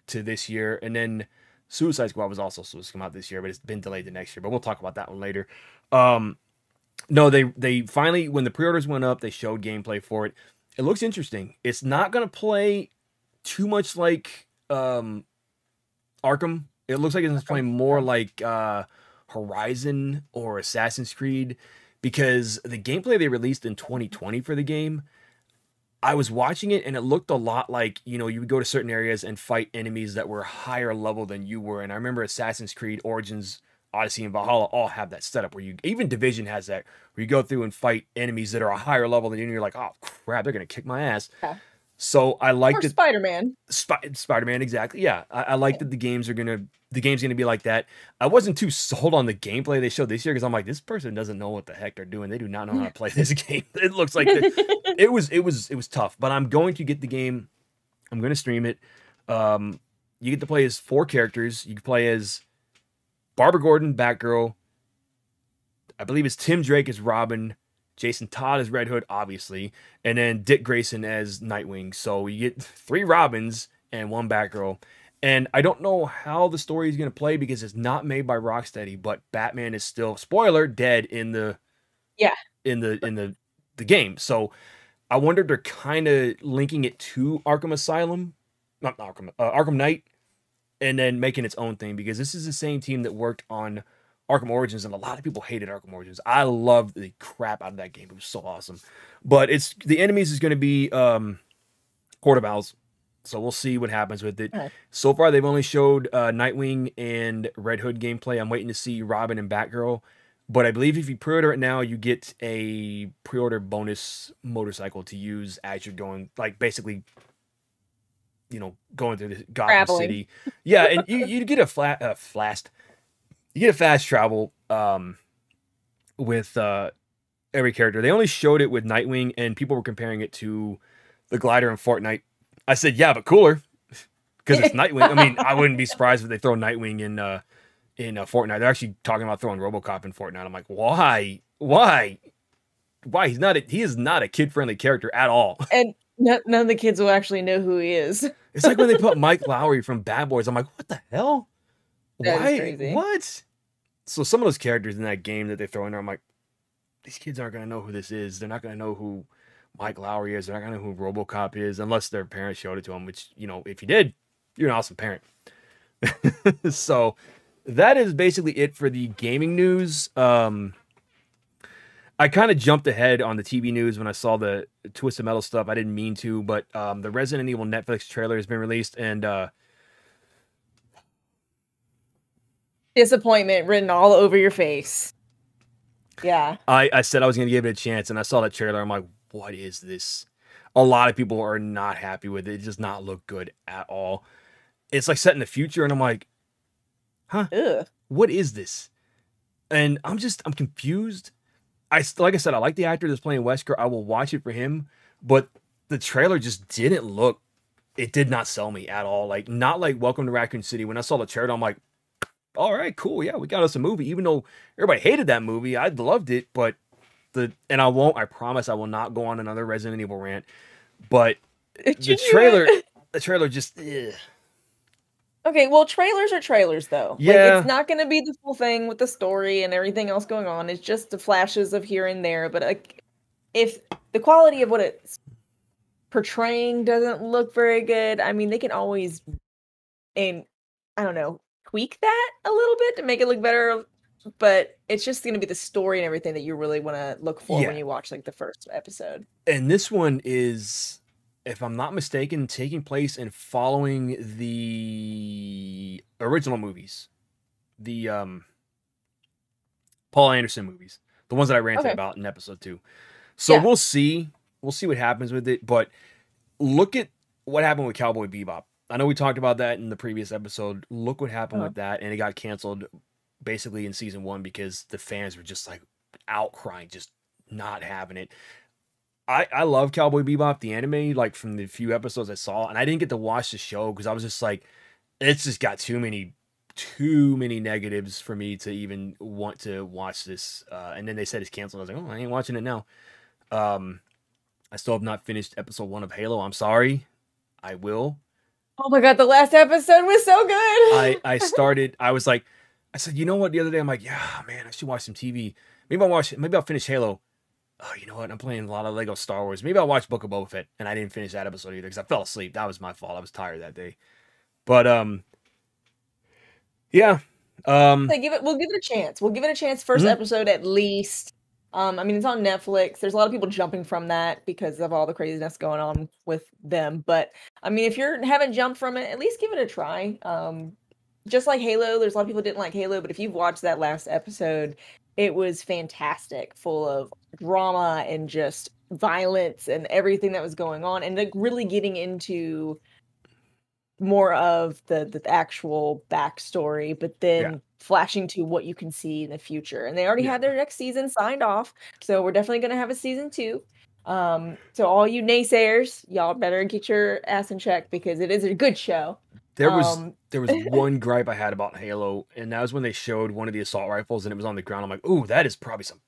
to this year, and then Suicide Squad was also supposed to come out this year, but it's been delayed to next year. But we'll talk about that one later. Um, no, they they finally when the pre-orders went up, they showed gameplay for it. It looks interesting. It's not gonna play too much like um Arkham. It looks like it's playing more like uh Horizon or Assassin's Creed because the gameplay they released in 2020 for the game I was watching it and it looked a lot like, you know, you would go to certain areas and fight enemies that were higher level than you were. And I remember Assassin's Creed Origins, Odyssey, and Valhalla all have that setup where you, even Division has that, where you go through and fight enemies that are a higher level than you, and you're like, oh crap, they're going to kick my ass. Yeah. So I liked it. Spider Man. Sp- Spider-Man, exactly. Yeah, I, I like that the games are gonna the game's gonna be like that. I wasn't too sold on the gameplay they showed this year because I'm like, this person doesn't know what the heck they're doing. They do not know how to play this game. It looks like it was it was it was tough, but I'm going to get the game. I'm going to stream it. Um, you get to play as four characters. You can play as Barbara Gordon, Batgirl, I believe it's Tim Drake as Robin, Jason Todd as Red Hood, obviously, and then Dick Grayson as Nightwing. So you get three Robins and one Batgirl. And I don't know how the story is going to play because it's not made by Rocksteady, but Batman is still spoiler dead in the yeah in the in the the game. So I wonder if they're kind of linking it to Arkham Asylum, not Arkham uh, Arkham Knight, and then making its own thing because this is the same team that worked on Arkham Origins, and a lot of people hated Arkham Origins. I loved the crap out of that game; it was so awesome. But it's the enemies is going to be um, Court of Owls, so we'll see what happens with it. Right. So far, they've only showed uh, Nightwing and Red Hood gameplay. I'm waiting to see Robin and Batgirl. But I believe if you pre-order it now, you get a pre-order bonus motorcycle to use as you're going, like basically, you know, going through the Gotham Traveling. City. Yeah, and you, you get a flat, uh, fast, you get a fast travel um, with uh, every character. They only showed it with Nightwing, and people were comparing it to the glider in Fortnite. I said, yeah, but cooler because it's Nightwing. I mean, I wouldn't be surprised if they throw Nightwing in uh, in uh, Fortnite. They're actually talking about throwing RoboCop in Fortnite. I'm like, why? Why? Why? He's not. A, he is not a kid friendly character at all. and no, none of the kids will actually know who he is. It's like when they put Mike Lowrey from Bad Boys. I'm like, what the hell? That Why? crazy. What? So some of those characters in that game that they throw in there, I'm like, these kids aren't gonna know who this is. They're not gonna know who Mike Lowrey is. They're not gonna know who RoboCop is unless their parents showed it to them. Which you know, if you did, you're an awesome parent. so that is basically it for the gaming news. Um, I kind of jumped ahead on the TV news when I saw the Twisted Metal stuff. I didn't mean to, but um, the Resident Evil Netflix trailer has been released, and uh, Disappointment written all over your face. Yeah. I, I said I was going to give it a chance, and I saw that trailer. I'm like, what is this? A lot of people are not happy with it. It does not look good at all. It's like set in the future, and I'm like, Ugh. what is this? And I'm just, I'm confused. I like I said, I like the actor that's playing Wesker. I will watch it for him, but the trailer just didn't look. It did not sell me at all. Like not like Welcome to Raccoon City. When I saw the trailer, I'm like, all right, cool, yeah, we got us a movie. Even though everybody hated that movie, I loved it. But the and I won't. I promise I will not go on another Resident Evil rant. But the trailer, the trailer just. ugh. Okay, well, trailers are trailers, though. Like, Yeah. it's not going to be the full thing with the story and everything else going on. It's just the flashes of here and there. But like, if the quality of what it's portraying doesn't look very good, I mean, they can always, and I don't know, tweak that a little bit to make it look better. But it's just going to be the story and everything that you really want to look for Yeah. when you watch like the first episode. and this one is if i'm not mistaken taking place and following the original movies the um paul anderson movies the ones that i ranted Okay. about in episode two so Yeah. we'll see we'll see what happens with it but look at what happened with cowboy bebop i know we talked about that in the previous episode look what happened Uh-huh. with that and it got canceled basically in season one because the fans were just like outcrying just not having it I, I love Cowboy Bebop, the anime, like from the few episodes I saw, and I didn't get to watch the show because I was just like, it's just got too many, too many negatives for me to even want to watch this. Uh, and then they said it's canceled. I was like, oh, I ain't watching it now. Um, I still have not finished episode one of Halo. I'm sorry. I will. Oh my god, the last episode was so good. I I started. I was like, I said, you know what? The other day, I'm like, yeah, man, I should watch some TV. Maybe I'll watch. Maybe I'll finish Halo. Oh, you know what? I'm playing a lot of Lego Star Wars. Maybe I'll watch Book of Boba Fett. And I didn't finish that episode either because I fell asleep. That was my fault. I was tired that day. But um, yeah. Um, give it. We'll give it a chance. We'll give it a chance. 1st Mhm. episode at least. Um, I mean, it's on Netflix. There's a lot of people jumping from that because of all the craziness going on with them. But I mean, if you haven't jumped from it, at least give it a try. Um, just like Halo, there's a lot of people who didn't like Halo, but if you've watched that last episode, it was fantastic, full of drama and just violence and everything that was going on, and like really getting into more of the the actual backstory, but then flashing to what you can see in the future. And they already Yeah. had their next season signed off, so we're definitely going to have a season two. Um, so all you naysayers, y'all better get your ass in check because it is a good show. There was Um, there was one gripe I had about Halo, and that was when they showed one of the assault rifles and it was on the ground. I'm like, ooh, that is probably some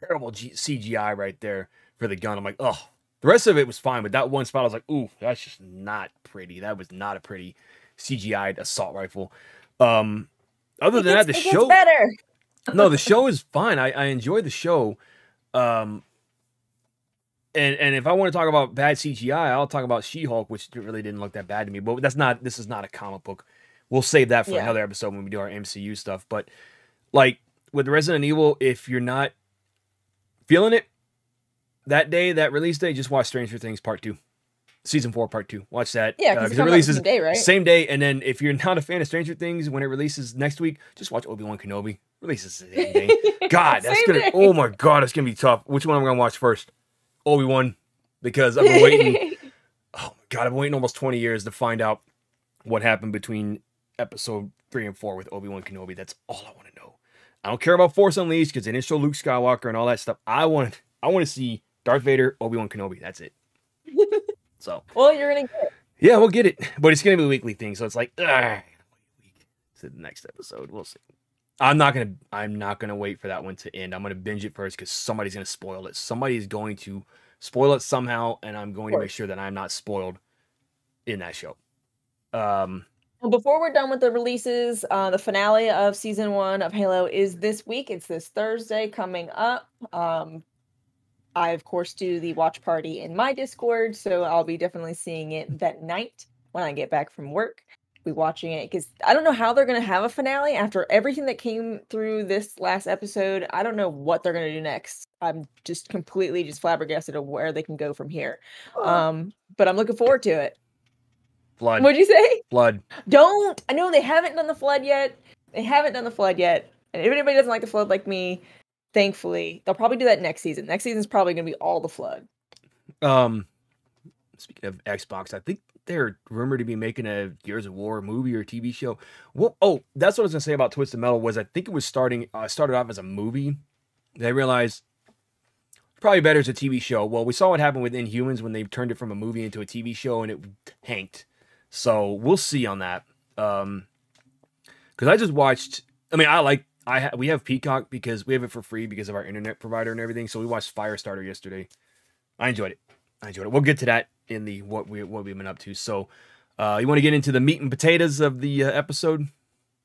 terrible G- CGI right there for the gun. I'm like, oh. The rest of it was fine, but that one spot I was like, ooh, that's just not pretty. That was not a pretty CGI assault rifle. Um, other than gets, that, the show better. no, the show is fine. I, I enjoy the show. Um, and and if I want to talk about bad CGI, I'll talk about She-Hulk, which really didn't look that bad to me. But that's not. This is not a comic book. We'll save that for Yeah. another episode when we do our MCU stuff. But like with Resident Evil, if you're not feeling it that day, that release day, just watch Stranger Things Part Two, Season Four, Part Two. Watch that. Yeah, uh, it releases same day, right? same day, and then if you're not a fan of Stranger Things, when it releases next week, just watch Obi Wan Kenobi. Releases the same day. God, that's Same gonna. day. Oh my God, that's gonna be tough. Which one am I gonna watch first? Obi Wan, because I've been waiting. oh my God, I've been waiting almost twenty years to find out what happened between episode three and four with Obi Wan Kenobi. That's all I want to know. I don't care about Force Unleashed because they didn't show Luke Skywalker and all that stuff. I want. I want to see Darth Vader, Obi Wan Kenobi. That's it. So well, you're gonna get. yeah, we'll get it, but it's gonna be a weekly thing. So it's like, ah, to the next episode. We'll see. I'm not gonna. I'm not gonna wait for that one to end. I'm gonna binge it first because somebody's gonna spoil it. Somebody is going to spoil it somehow, and I'm going to make sure that I'm not spoiled in that show. Um, Well, before we're done with the releases, uh, the finale of season one of Halo is this week. It's this Thursday coming up. Um, I, of course, do the watch party in my Discord, so I'll be definitely seeing it that night when I get back from work. Be watching it because I don't know how they're going to have a finale after everything that came through this last episode. I don't know what they're going to do next. I'm just completely just flabbergasted of where they can go from here. Um, but I'm looking forward to it. Flood. What'd you say? Flood. Don't. I know they haven't done the flood yet. They haven't done the flood yet. And if anybody doesn't like the flood like me, thankfully, they'll probably do that next season. Next season's probably going to be all the flood. Um, speaking of Xbox, I think they're rumored to be making a Gears of War movie or TV show. Well, oh, that's what I was gonna say about Twisted Metal was I think it was starting uh, started off as a movie. They realized probably better as a TV show. Well, we saw what happened with Inhumans when they turned it from a movie into a TV show and it tanked. So we'll see on that. Um, because I just watched. I mean, I like I ha- we have Peacock because we have it for free because of our internet provider and everything. So we watched Firestarter yesterday. I enjoyed it. I enjoyed it. We'll get to that in the what we what we've been up to. So, uh, you want to get into the meat and potatoes of the uh, episode?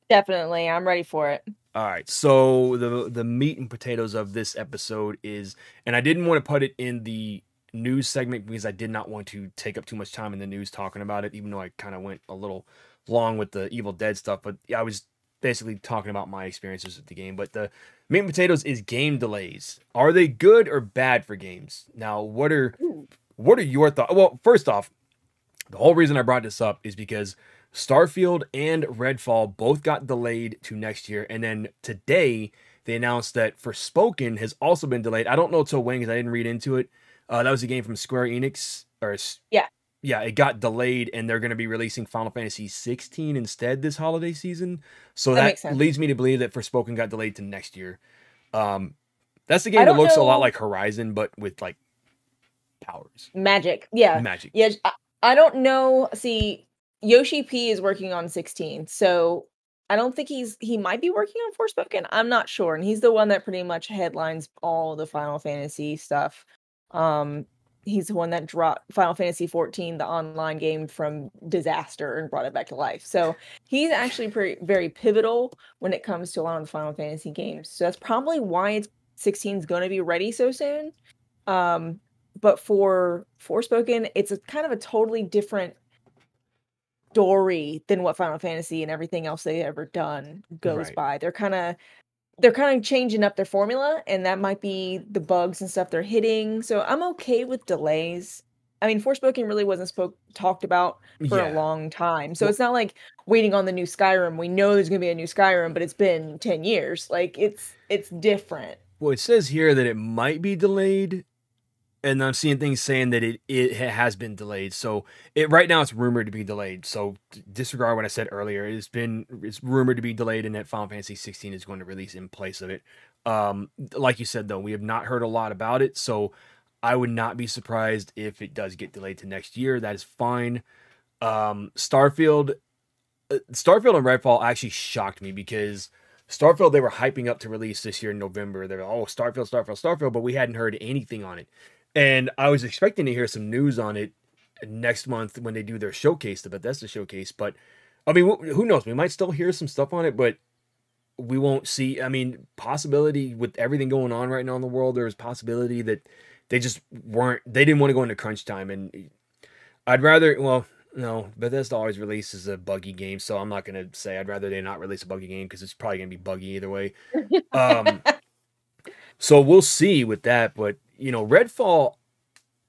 Definitely. I'm ready for it. All right. So the the meat and potatoes of this episode is, and I didn't want to put it in the news segment because I did not want to take up too much time in the news talking about it, even though I kind of went a little long with the Evil Dead stuff. But I was basically talking about my experiences with the game. But the meat and potatoes is game delays. Are they good or bad for games? Now, what are Ooh. What are your thoughts? Well, first off, the whole reason I brought this up is because Starfield and Redfall both got delayed to next year, and then today they announced that Forspoken has also been delayed. I don't know till when because I didn't read into it. Uh, that was a game from Square Enix, or Yeah. yeah, it got delayed, and they're going to be releasing Final Fantasy 16 instead this holiday season. So That that, leads me to believe that Forspoken got delayed to next year. Um, that's the game that looks a lot like Horizon, but with like powers, Magic. Yeah. magic. Yeah. I, I don't know. See, Yoshi P is working on 16. So I don't think he's, he might be working on Forspoken. I'm not sure. And he's the one that pretty much headlines all the Final Fantasy stuff. Um, he's the one that dropped Final Fantasy 14, the online game from disaster and brought it back to life. So he's actually pretty very pivotal when it comes to a lot of the Final Fantasy games. So that's probably why it's 16 is going to be ready so soon. Um, but for Forspoken, it's a kind of a totally different story than what Final Fantasy and everything else they've ever done goes Right. by. They're kind of they're kind of changing up their formula, and that might be the bugs and stuff they're hitting. So I'm okay with delays. I mean, Forspoken really wasn't spoke talked about for Yeah. a long time, so Well- it's not like waiting on the new Skyrim. We know there's gonna be a new Skyrim, but it's been ten years. Like it's it's different. Well, it says here that it might be delayed, and I'm seeing things saying that it it has been delayed. So it right now it's rumored to be delayed. So disregard what I said earlier. It's been it's rumored to be delayed, and that Final Fantasy 16 is going to release in place of it. Um, like you said though, we have not heard a lot about it, so I would not be surprised if it does get delayed to next year. That is fine. Um, Starfield, uh, Starfield and Redfall actually shocked me because Starfield they were hyping up to release this year in November. They're oh Starfield, Starfield, Starfield, but we hadn't heard anything on it, and I was expecting to hear some news on it next month when they do their showcase, the Bethesda showcase. But I mean, who knows? We might still hear some stuff on it, but we won't see. I mean, possibility with everything going on right now in the world, there's possibility that they just weren't. They didn't want to go into crunch time, and I'd rather. Well, no, Bethesda always releases a buggy game, so I'm not gonna say I'd rather they not release a buggy game because it's probably gonna be buggy either way. Um, so we'll see with that, but you know, Redfall,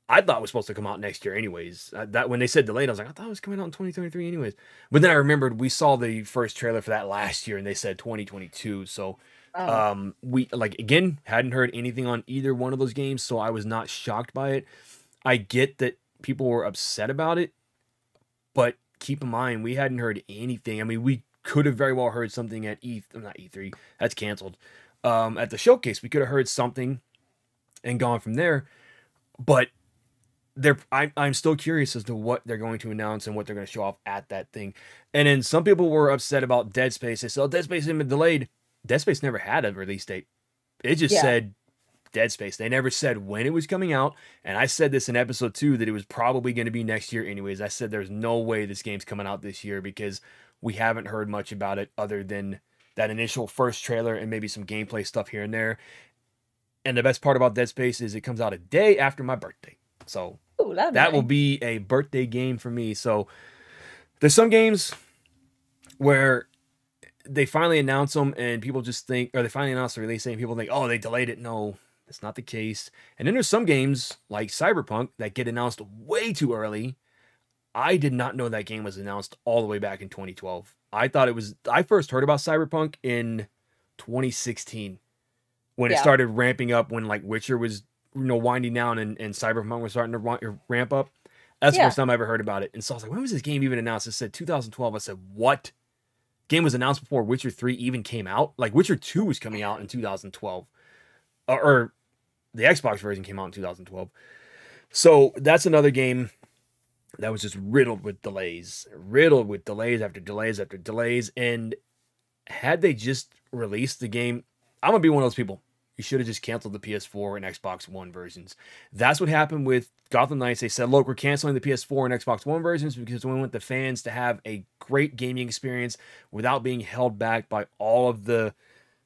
I thought was supposed to come out next year, anyways. Uh, that when they said delayed, I was like, I thought it was coming out in 2023, anyways. But then I remembered we saw the first trailer for that last year, and they said 2022. So, oh. um, we like again hadn't heard anything on either one of those games, so I was not shocked by it. I get that people were upset about it, but keep in mind we hadn't heard anything. I mean, we could have very well heard something at E, not E3, that's canceled. Um, at the showcase, we could have heard something and gone from there, but they're I, I'm still curious as to what they're going to announce and what they're going to show off at that thing. And then some people were upset about Dead Space. They said, oh, Dead Space has been delayed. Dead Space never had a release date. It just yeah. said Dead Space. They never said when it was coming out. And I said this in episode two that it was probably going to be next year, anyways. I said there's no way this game's coming out this year because we haven't heard much about it other than that initial first trailer and maybe some gameplay stuff here and there. And the best part about Dead Space is it comes out a day after my birthday. So Ooh, that will be a birthday game for me. So there's some games where they finally announce them and people just think, or they finally announce the release date and people think, oh, they delayed it. No, that's not the case. And then there's some games like Cyberpunk that get announced way too early. I did not know that game was announced all the way back in 2012. I thought it was, I first heard about Cyberpunk in 2016 when yeah. it started ramping up when like Witcher was you know winding down and, and Cyberpunk was starting to er, ramp up. That's yeah. the first time I ever heard about it. And so I was like, when was this game even announced? It said 2012. I said, what? Game was announced before Witcher 3 even came out. Like Witcher 2 was coming out in 2012. Or, uh, or the Xbox version came out in 2012. So that's another game that was just riddled with delays, riddled with delays after delays after delays. And had they just released the game, I'm gonna be one of those people. You should have just canceled the PS4 and Xbox One versions. That's what happened with Gotham Knights. They said, look, we're canceling the PS4 and Xbox One versions because we want the fans to have a great gaming experience without being held back by all of the,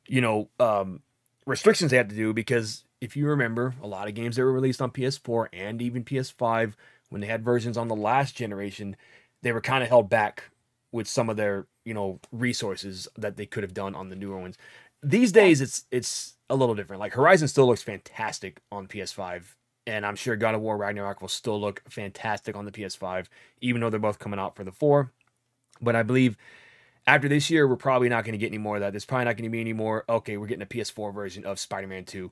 you know, um, restrictions they had to do. Because if you remember, a lot of games that were released on PS4 and even PS5, when they had versions on the last generation, they were kind of held back with some of their, you know, resources that they could have done on the newer ones. These days, it's it's a little different. Like Horizon still looks fantastic on PS5, and I'm sure God of War Ragnarok will still look fantastic on the PS5, even though they're both coming out for the four. But I believe after this year, we're probably not going to get any more of that. There's probably not going to be any more. Okay, we're getting a PS4 version of Spider-Man 2.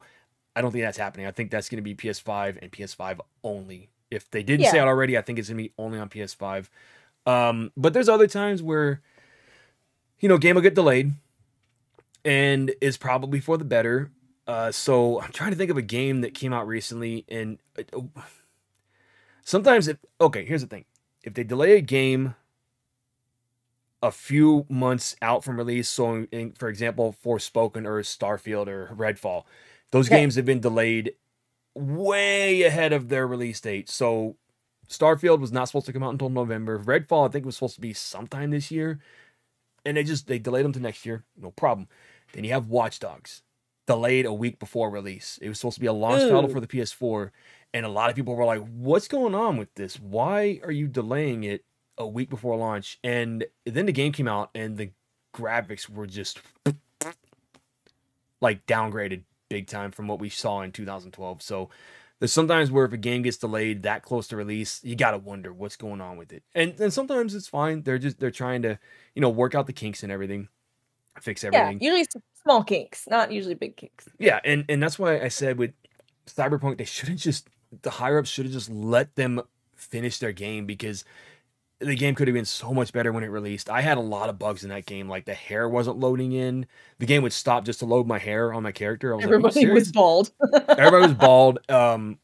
I don't think that's happening. I think that's going to be PS5 and PS5 only. If they didn't yeah. say it already, I think it's going to be only on PS5. Um, but there's other times where, you know, game will get delayed and is probably for the better. Uh, so I'm trying to think of a game that came out recently, and uh, sometimes if okay, here's the thing: if they delay a game a few months out from release, so in, for example, Forspoken or Starfield or Redfall, those okay. games have been delayed way ahead of their release date. So Starfield was not supposed to come out until November. Redfall, I think, was supposed to be sometime this year, and they just they delayed them to next year. No problem. Then you have Watch Dogs, delayed a week before release. It was supposed to be a launch Ooh. title for the PS4, and a lot of people were like, "What's going on with this? Why are you delaying it a week before launch?" And then the game came out, and the graphics were just like downgraded big time from what we saw in 2012. So there's sometimes where if a game gets delayed that close to release, you gotta wonder what's going on with it. And then sometimes it's fine. They're just they're trying to, you know, work out the kinks and everything fix everything. Yeah, usually small kinks, not usually big kinks. Yeah, and and that's why I said with Cyberpunk they shouldn't just the higher ups should have just let them finish their game because the game could have been so much better when it released. I had a lot of bugs in that game, like the hair wasn't loading in. The game would stop just to load my hair on my character. Was Everybody like, was bald. Everybody was bald. Um,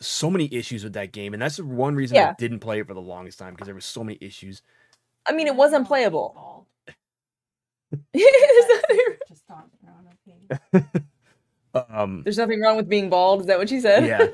so many issues with that game, and that's one reason yeah. I didn't play it for the longest time because there was so many issues. I mean, it wasn't playable. um, There's nothing wrong with being bald. Is that what you said? Yeah.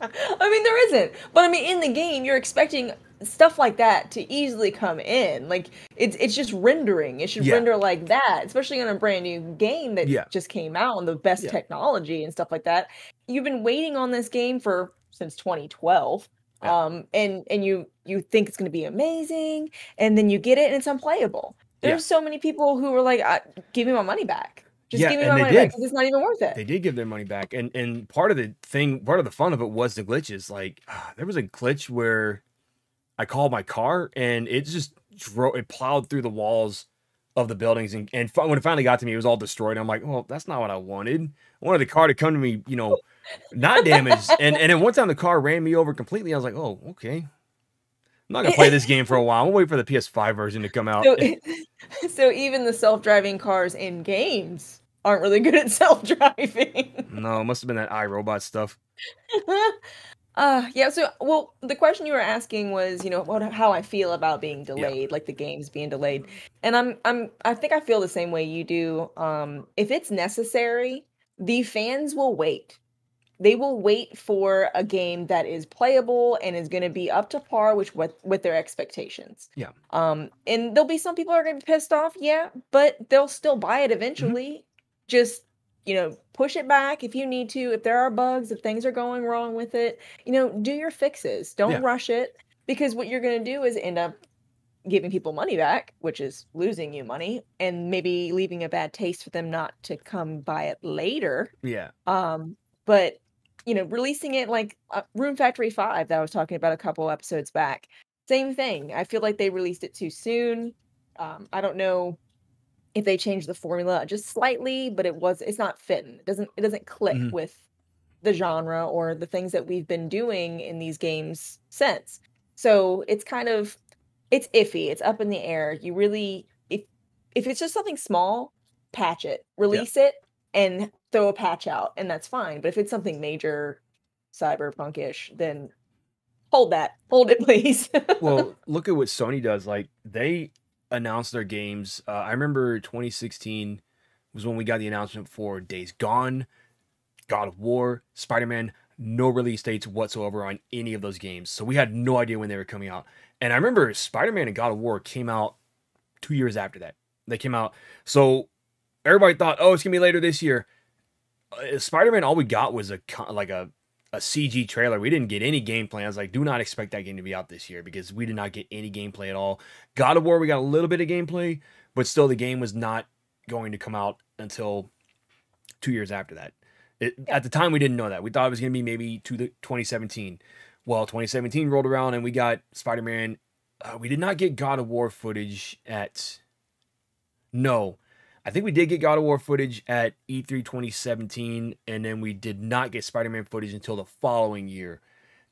I mean, there isn't. But I mean, in the game, you're expecting stuff like that to easily come in. Like it's it's just rendering. It should Yeah. render like that, especially on a brand new game that Yeah. just came out and the best Yeah. technology and stuff like that. You've been waiting on this game for since 2012. Yeah. Um and and you you think it's going to be amazing and then you get it and it's unplayable. There's so many people who were like, "Give me my money back. Just Yeah, give me and my they money back did. because it's not even worth it." they did give their money back, and and part of the thing, part of the fun of it was the glitches. Like ah, there was a glitch where I called my car and it just drove, it plowed through the walls of the buildings, and and when it finally got to me, it was all destroyed. I'm like, well, that's not what I wanted. I wanted the car to come to me, you know, not damaged. and and then one time the car ran me over completely. I was like, oh, okay. I'm not gonna play this game for a while. I'm gonna wait for the PS5 version to come out. So, so even the self-driving cars in games aren't really good at self-driving. no, it must have been that iRobot stuff. uh yeah, so well the question you were asking was, you know, what how I feel about being delayed, like the games being delayed. And I'm I'm I think I feel the same way you do. Um if it's necessary, the fans will wait. They will wait for a game that is playable and is going to be up to par with with, with their expectations. Yeah. Um, and there'll be some people are going to be pissed off, yeah, but they'll still buy it eventually. Just you know, push it back if you need to. If there are bugs, if things are going wrong with it, you know, do your fixes. Don't Yeah. rush it because what you're going to do is end up giving people money back, which is losing you money, and maybe leaving a bad taste for them not to come buy it later. Yeah. Um, but you know, releasing it like uh, Rune Factory 5 that I was talking about a couple episodes back. Same thing. I feel like they released it too soon. Um, I don't know if they change the formula just slightly, but it was it's not fitting. It doesn't it doesn't click Mhm. with the genre or the things that we've been doing in these games since. So it's kind of it's iffy. It's up in the air. You really if if it's just something small, patch it, release it, and throw a patch out, and that's fine. But if it's something major, cyberpunkish, then hold that, hold it, please. well, look at what Sony does. Like they announce their games. Uh, I remember 2016 was when we got the announcement for Days Gone, God of War, Spider Man. No release dates whatsoever on any of those games, so we had no idea when they were coming out. And I remember Spider Man and God of War came out two years after that. They came out, so everybody thought, "Oh, it's gonna be later this year." Uh, Spider Man, all we got was a like a a CG trailer. We didn't get any gameplay. I was like, do not expect that game to be out this year because we did not get any gameplay at all. God of War, we got a little bit of gameplay, but still the game was not going to come out until two years after that. It, Yeah. At the time, we didn't know that. We thought it was going to be maybe to the 2017. Well, 2017 rolled around and we got Spider Man. Uh, we did not get God of War footage at. No, I think we did get God of War footage at E E3 2017, and then we did not get Spider Man footage until the following year.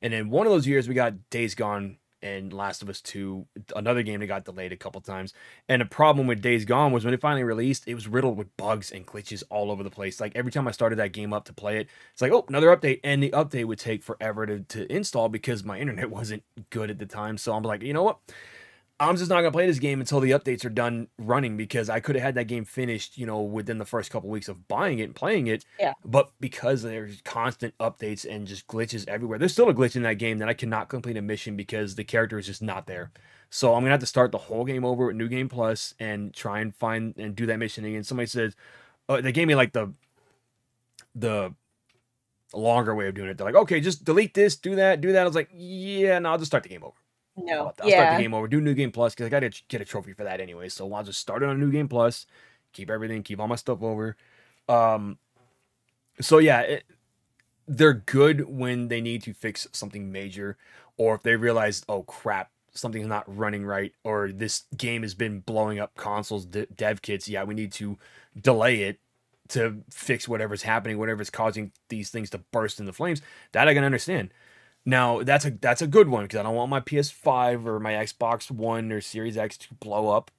And then one of those years, we got Days Gone and Last of Us 2, another game that got delayed a couple times. And the problem with Days Gone was when it finally released, it was riddled with bugs and glitches all over the place. Like every time I started that game up to play it, it's like, oh, another update. And the update would take forever to, to install because my internet wasn't good at the time. So I'm like, you know what? I'm just not gonna play this game until the updates are done running because I could have had that game finished, you know, within the first couple weeks of buying it and playing it. Yeah. But because there's constant updates and just glitches everywhere, there's still a glitch in that game that I cannot complete a mission because the character is just not there. So I'm gonna have to start the whole game over with New Game Plus and try and find and do that mission again. Somebody says, uh, they gave me like the the longer way of doing it. They're like, okay, just delete this, do that, do that. I was like, yeah, no, I'll just start the game over. No? I'll start the game over, do New Game Plus because I got to get a trophy for that anyway. So I'll just start it on New Game Plus, keep everything, keep all my stuff over. Um, so yeah, it, they're good when they need to fix something major, or if they realize, oh crap, something's not running right, or this game has been blowing up consoles, de- dev kits. Yeah, we need to delay it to fix whatever's happening, whatever's causing these things to burst into flames. That I can understand. Now that's a that's a good one because I don't want my PS5 or my Xbox One or Series X to blow up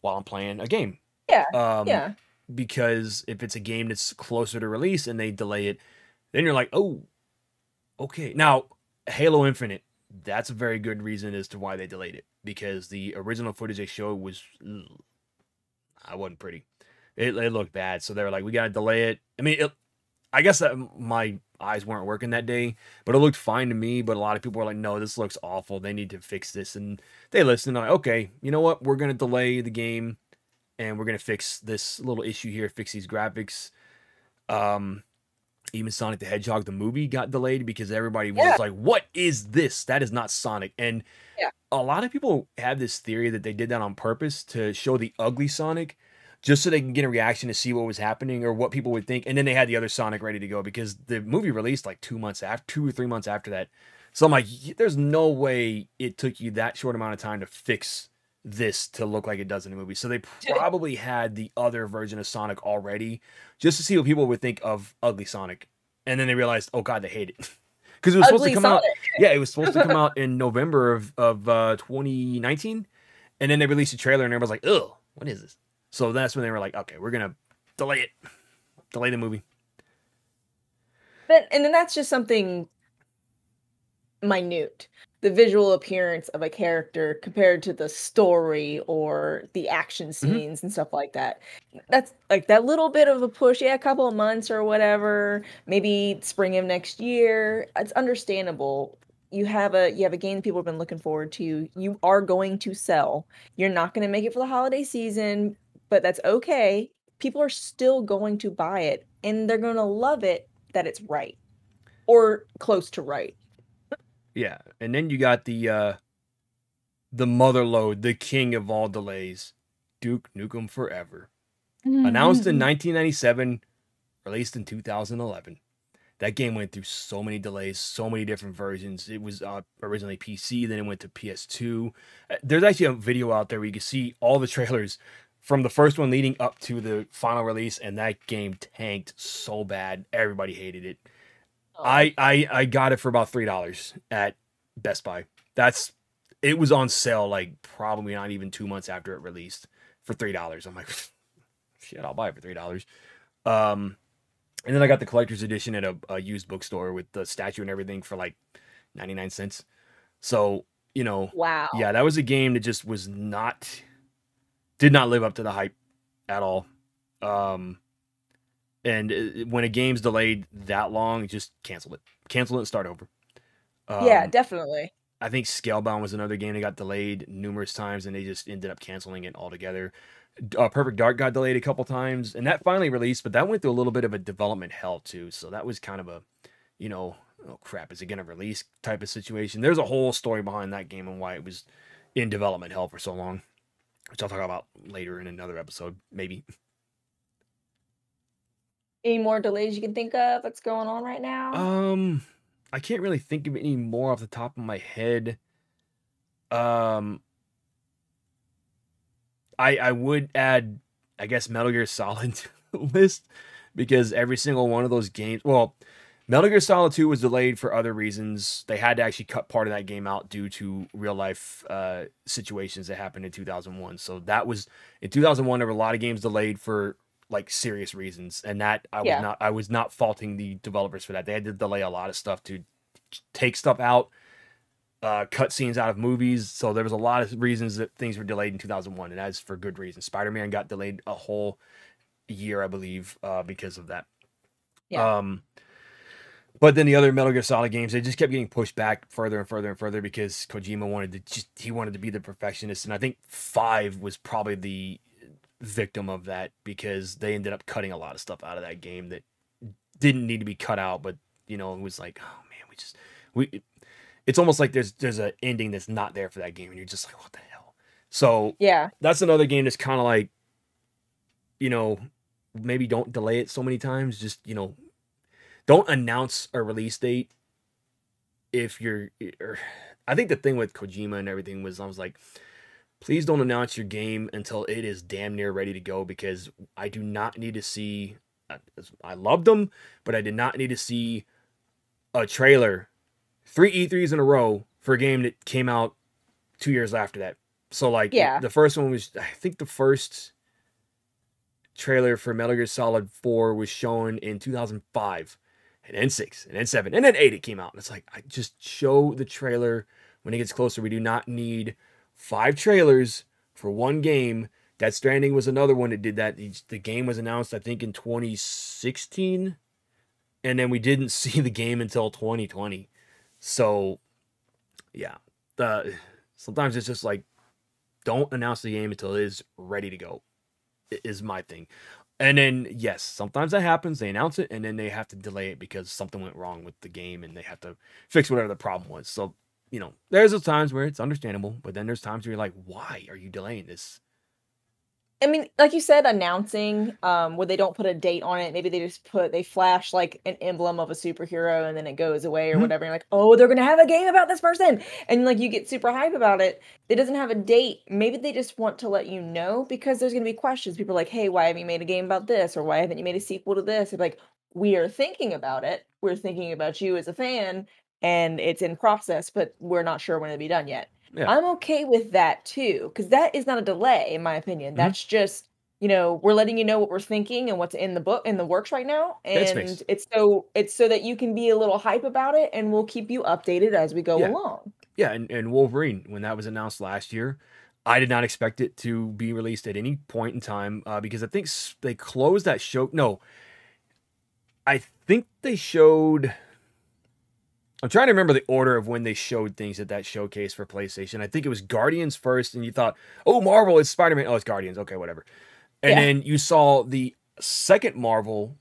while I'm playing a game. yeah, Um, yeah. Because if it's a game that's closer to release and they delay it, then you're like, oh, okay. Now Halo Infinite that's a very good reason as to why they delayed it because the original footage they showed was I wasn't pretty. It, it looked bad, so they were like, "We gotta delay it." I mean, it, I guess that my eyes weren't working that day, but it looked fine to me. But a lot of people were like, "No, this looks awful. They need to fix this." And they listened. I'm Like, okay, you know what? We're gonna delay the game, and we're gonna fix this little issue here. Fix these graphics. Um, even Sonic the Hedgehog the movie got delayed because everybody was like, "What is this? That is not Sonic." And Yeah. a lot of people have this theory that they did that on purpose to show the ugly Sonic, just so they can get a reaction to see what was happening or what people would think. And then they had the other Sonic ready to go because the movie released like two months after, two or three months after that. So I'm like, there's no way it took you that short amount of time to fix this to look like it does in the movie. So they probably had the other version of Sonic already just to see what people would think of ugly Sonic. And then they realized, oh god, they hate it. Because it was supposed to come out yeah, it was supposed to come out in November of of uh, 2019, and then they released a trailer, and everybody's like, "Ugh, what is this?" So that's when they were like, "Okay, we're gonna delay it, delay the movie." But and then that's just something minute. The visual appearance of a character compared to the story or the action mm-hmm. scenes and stuff like that. That's like that little bit of a push, yeah, a couple of months or whatever, maybe spring of next year. It's understandable. You have a you have a game that people have been looking forward to. You are going to sell. You're not going to make it for the holiday season, but that's okay. People are still going to buy it and they're going to love it that it's right or close to right. Yeah, and then you got the uh, the mother load, the king of all delays, Duke Nukem Forever, announced in 1997, released in 2011. That game went through so many delays, so many different versions. It was uh, originally PC, then it went to PS2. Uh, There's actually a video out there where you can see all the trailers from the first one leading up to the final release, and that game tanked so bad. Everybody hated it. Oh, I, I I got it for about three dollars at Best Buy. That's it was on sale like probably not even two months after it released for three dollars. I'm like, shit, I'll buy it for three dollars. Um, and then I got the collector's edition at a, a used bookstore with the statue and everything for like ninety nine cents. So you know, wow. yeah, that was a game that just was not did not live up to the hype at all. Um, and when a game's delayed that long, just cancel it, cancel it, and start over. yeah, Um, definitely. I think Scalebound was another game that got delayed numerous times, and they just ended up canceling it altogether. Uh, Perfect Dark got delayed a couple times, and that finally released, but that went through a little bit of a development hell too. So that was kind of a, you know, oh crap, is it gonna release type of situation. There's a whole story behind that game and why it was in development hell for so long, which I'll talk about later in another episode, maybe. Any more delays you can think of that's going on right now? Um, I can't really think of any more off the top of my head. Um, I I would add, I guess, Metal Gear Solid to the list because every single one of those games. Well, Metal Gear Solid Two was delayed for other reasons. They had to actually cut part of that game out due to real life uh, situations that happened in 2001. So that was in 2001. There were a lot of games delayed for like serious reasons, and that I was Yeah. not I was not faulting the developers for that. They had to delay a lot of stuff to take stuff out, uh, cut scenes out of movies. So there was a lot of reasons that things were delayed in 2001, and that's for good reason. Spider Man got delayed a whole year, I believe, uh, because of that. Yeah. Um, but then the other Metal Gear Solid games, they just kept getting pushed back further and further and further because Kojima wanted to just he wanted to be the perfectionist, and I think five was probably the victim of that because they ended up cutting a lot of stuff out of that game that didn't need to be cut out, but you know it was like, oh man, we just we. It's almost like there's there's an ending that's not there for that game, and you're just like, what the hell? So yeah. that's another game that's kind of like, you know, maybe don't delay it so many times. Just you know, don't announce a release date if you're. Or, I think the thing with Kojima and everything was I was like, please don't announce your game until it is damn near ready to go because I do not need to see. uh, I loved them, but I did not need to see a trailer, three E3s in a row for a game that came out two years after that. So like Yeah. the first one was I think the first trailer for Metal Gear Solid 4 was shown in 2005 and then 6 and then 7 and then 8 it came out and it's like I just show the trailer when it gets closer. We do not need five trailers for one game. Death Stranding was another one that did that. The game was announced, I think, in 2016, and then we didn't see the game until 2020. So, yeah, the sometimes it's just like don't announce the game until it is ready to go. Is my thing. And then yes, sometimes that happens. They announce it and then they have to delay it because something went wrong with the game and they have to fix whatever the problem was. So, you know, there's those times where it's understandable, but then there's times where you're like, why are you delaying this? I mean, like you said, announcing um, where they don't put a date on it. Maybe they just put they flash like an emblem of a superhero, and then it goes away or mm-hmm. whatever. you're like, oh, they're gonna have a game about this person, and like you get super hype about it. It doesn't have a date. Maybe they just want to let you know because there's gonna be questions. People are like, hey, why have you made a game about this, or why haven't you made a sequel to this? It's like we are thinking about it. We're thinking about you as a fan, and it's in process, but we're not sure when it'll be done yet. Yeah. I'm okay with that too, because that is not a delay, in my opinion. Mm-hmm. That's just you know we're letting you know what we're thinking and what's in the book in the works right now and it's so it's so that you can be a little hype about it and we'll keep you updated as we go yeah. along yeah and, and wolverine when that was announced last year i did not expect it to be released at any point in time uh, because i think they closed that show no i think they showed I'm trying to remember the order of when they showed things at that showcase for PlayStation. I think it was Guardians first, and you thought, oh, Marvel, it's Spider Man. Oh, it's Guardians. Okay, whatever. And yeah. then you saw the second Marvel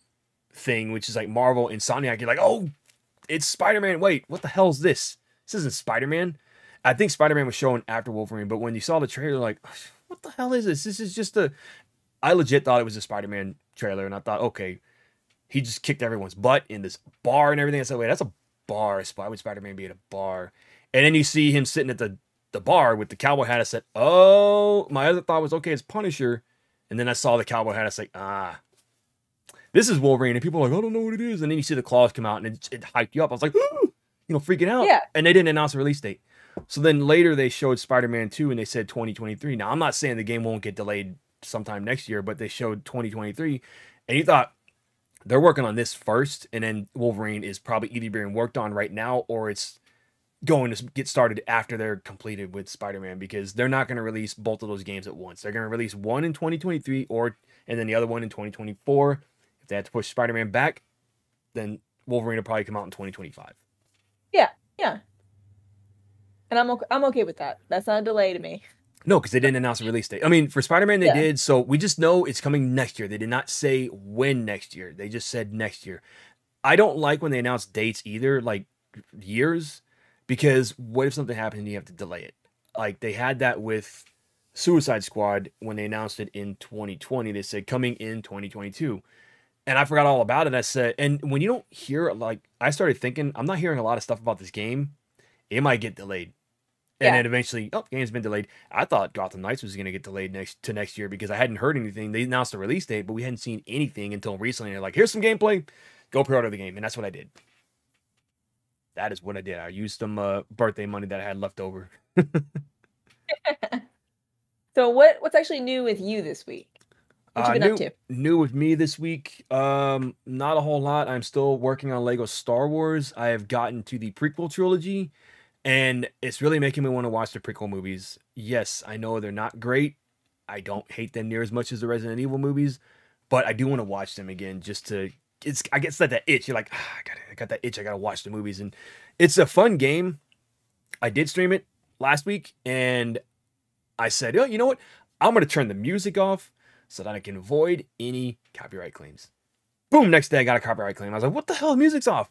thing, which is like Marvel and Insomniac. You're like, oh, it's Spider Man. Wait, what the hell is this? This isn't Spider Man. I think Spider Man was shown after Wolverine, but when you saw the trailer, like, what the hell is this? This is just a. I legit thought it was a Spider Man trailer, and I thought, okay, he just kicked everyone's butt in this bar and everything. I said, wait, that's a bar. Why would Spider Man be at a bar? And then you see him sitting at the, the bar with the cowboy hat. I said, oh, my other thought was, okay, it's Punisher. And then I saw the cowboy hat. I was like, ah, this is Wolverine. And people are like, I don't know what it is. And then you see the claws come out and it, it hyped you up. I was like, Ooh, you know, freaking out. Yeah. And they didn't announce a release date. So then later they showed Spider Man 2 and they said 2023. Now, I'm not saying the game won't get delayed sometime next year, but they showed 2023. And you thought, they're working on this first, and then Wolverine is probably either being worked on right now or it's going to get started after they're completed with Spider-Man because they're not going to release both of those games at once. They're going to release one in 2023 or and then the other one in 2024. If they have to push Spider-Man back, then Wolverine will probably come out in 2025. Yeah, yeah. And I'm okay, I'm okay with that. That's not a delay to me. No, because they didn't announce a release date. I mean, for Spider Man, they yeah. did. So we just know it's coming next year. They did not say when next year. They just said next year. I don't like when they announce dates either, like years, because what if something happens and you have to delay it? Like they had that with Suicide Squad when they announced it in 2020. They said coming in 2022. And I forgot all about it. I said, and when you don't hear, like, I started thinking, I'm not hearing a lot of stuff about this game. It might get delayed and yeah. then eventually, oh, game's been delayed. I thought Gotham Knights was going to get delayed next to next year because I hadn't heard anything. They announced the release date, but we hadn't seen anything until recently. They're like, "Here's some gameplay, go pre-order the game," and that's what I did. That is what I did. I used some uh, birthday money that I had left over. so what what's actually new with you this week? What you uh, been new, up to? New with me this week? Um, not a whole lot. I'm still working on Lego Star Wars. I have gotten to the prequel trilogy and it's really making me want to watch the prequel movies. Yes, I know they're not great. I don't hate them near as much as the Resident Evil movies, but I do want to watch them again just to. It's I guess that that itch. You're like, ah, I got I got that itch. I got to watch the movies, and it's a fun game. I did stream it last week, and I said, oh, you know what? I'm gonna turn the music off so that I can avoid any copyright claims. Boom! Next day, I got a copyright claim. I was like, what the hell? The music's off.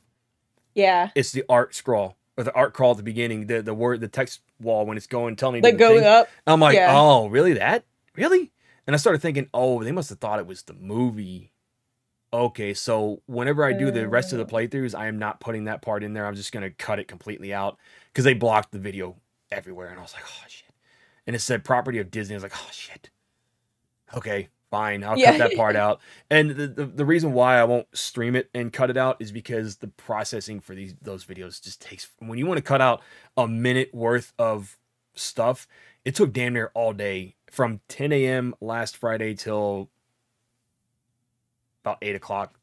Yeah. It's the art scroll or the art crawl at the beginning, the the word, the text wall when it's going, tell me like going thing. up. I'm like, yeah. oh, really? That really? And I started thinking, oh, they must have thought it was the movie. Okay, so whenever I do the rest of the oh. playthroughs, I am not putting that part in there. I'm just gonna cut it completely out because they blocked the video everywhere, and I was like, oh shit. And it said property of Disney. I was like, oh shit. Okay, fine, I'll yeah. cut that part out. And the, the, the reason why I won't stream it and cut it out is because the processing for these those videos just takes when you want to cut out a minute worth of stuff, it took damn near all day from 10 a.m. last Friday till about eight o'clock,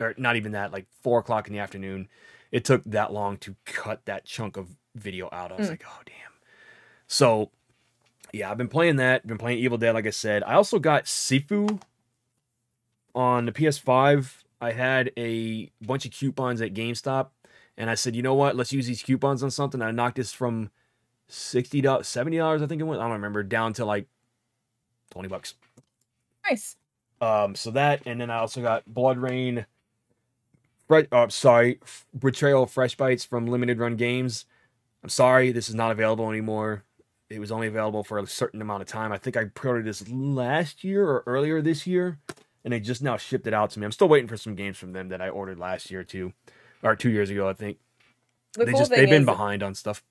or not even that, like four o'clock in the afternoon. It took that long to cut that chunk of video out. I was mm. like, oh damn. So yeah, I've been playing that. Been playing Evil Dead, like I said. I also got Sifu on the PS5. I had a bunch of coupons at GameStop, and I said, you know what? Let's use these coupons on something. I knocked this from sixty dollars, seventy dollars, I think it went. I don't remember, down to like twenty bucks. Nice. Um, so that, and then I also got BloodRayne. Fre- oh, sorry, Betrayal Fresh Bites from Limited Run Games. I'm sorry, this is not available anymore. It was only available for a certain amount of time. I think I pre-ordered this last year or earlier this year, and they just now shipped it out to me. I'm still waiting for some games from them that I ordered last year too, or two years ago, I think. The they cool just they've been behind on stuff.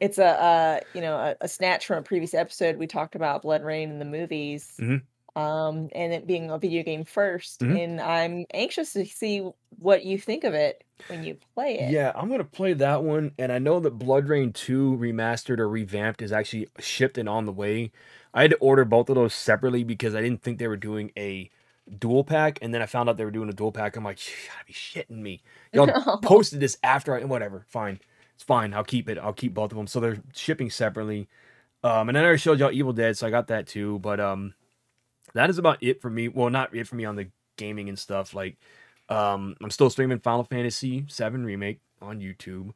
It's a uh, you know a, a, snatch from a previous episode. We talked about BloodRayne in the movies. Mm-hmm um, and it being a video game 1st mm-hmm. And I'm anxious to see what you think of it when you play it. Yeah, I'm gonna play that one, and I know that BloodRayne 2 remastered or revamped is actually shipped and on the way. I had to order both of those separately because I didn't think they were doing a dual pack, and then I found out they were doing a dual pack. I'm like, you gotta be shitting me. Y'all posted this after I whatever, fine. It's fine. I'll keep it. I'll keep both of them. So they're shipping separately. Um, and then I already showed y'all Evil Dead, so I got that too. But um, that is about it for me. Well, not it for me on the gaming and stuff. Like, um, I'm still streaming Final Fantasy VII Remake on YouTube.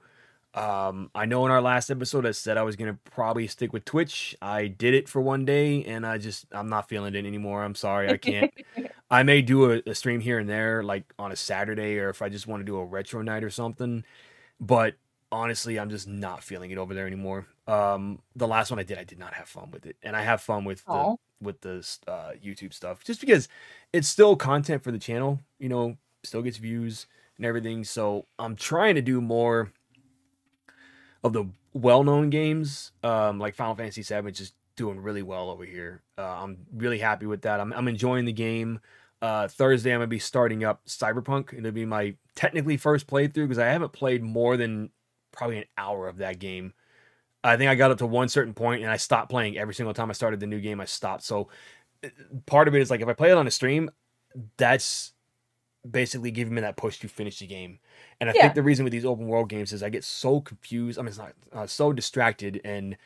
Um, I know in our last episode I said I was gonna probably stick with Twitch. I did it for one day, and I just I'm not feeling it anymore. I'm sorry, I can't. I may do a, a, stream here and there, like on a Saturday, or if I just want to do a retro night or something. But honestly, I'm just not feeling it over there anymore. Um, the last one I did, I did not have fun with it, and I have fun with the with the uh, YouTube stuff, just because it's still content for the channel. You know, still gets views and everything. So I'm trying to do more of the well-known games, um, like Final Fantasy VII, just doing really well over here. Uh, I'm really happy with that. I'm, I'm enjoying the game. Uh, Thursday, I'm gonna be starting up Cyberpunk. It'll be my technically first playthrough because I haven't played more than probably an hour of that game I think I got up to one certain point and I stopped playing every single time I started the new game. I stopped. So uh, part of it is like if I play it on a stream, that's basically giving me that push to finish the game. And I yeah. think the reason with these open world games is I get so confused. I mean, it's not uh, so distracted and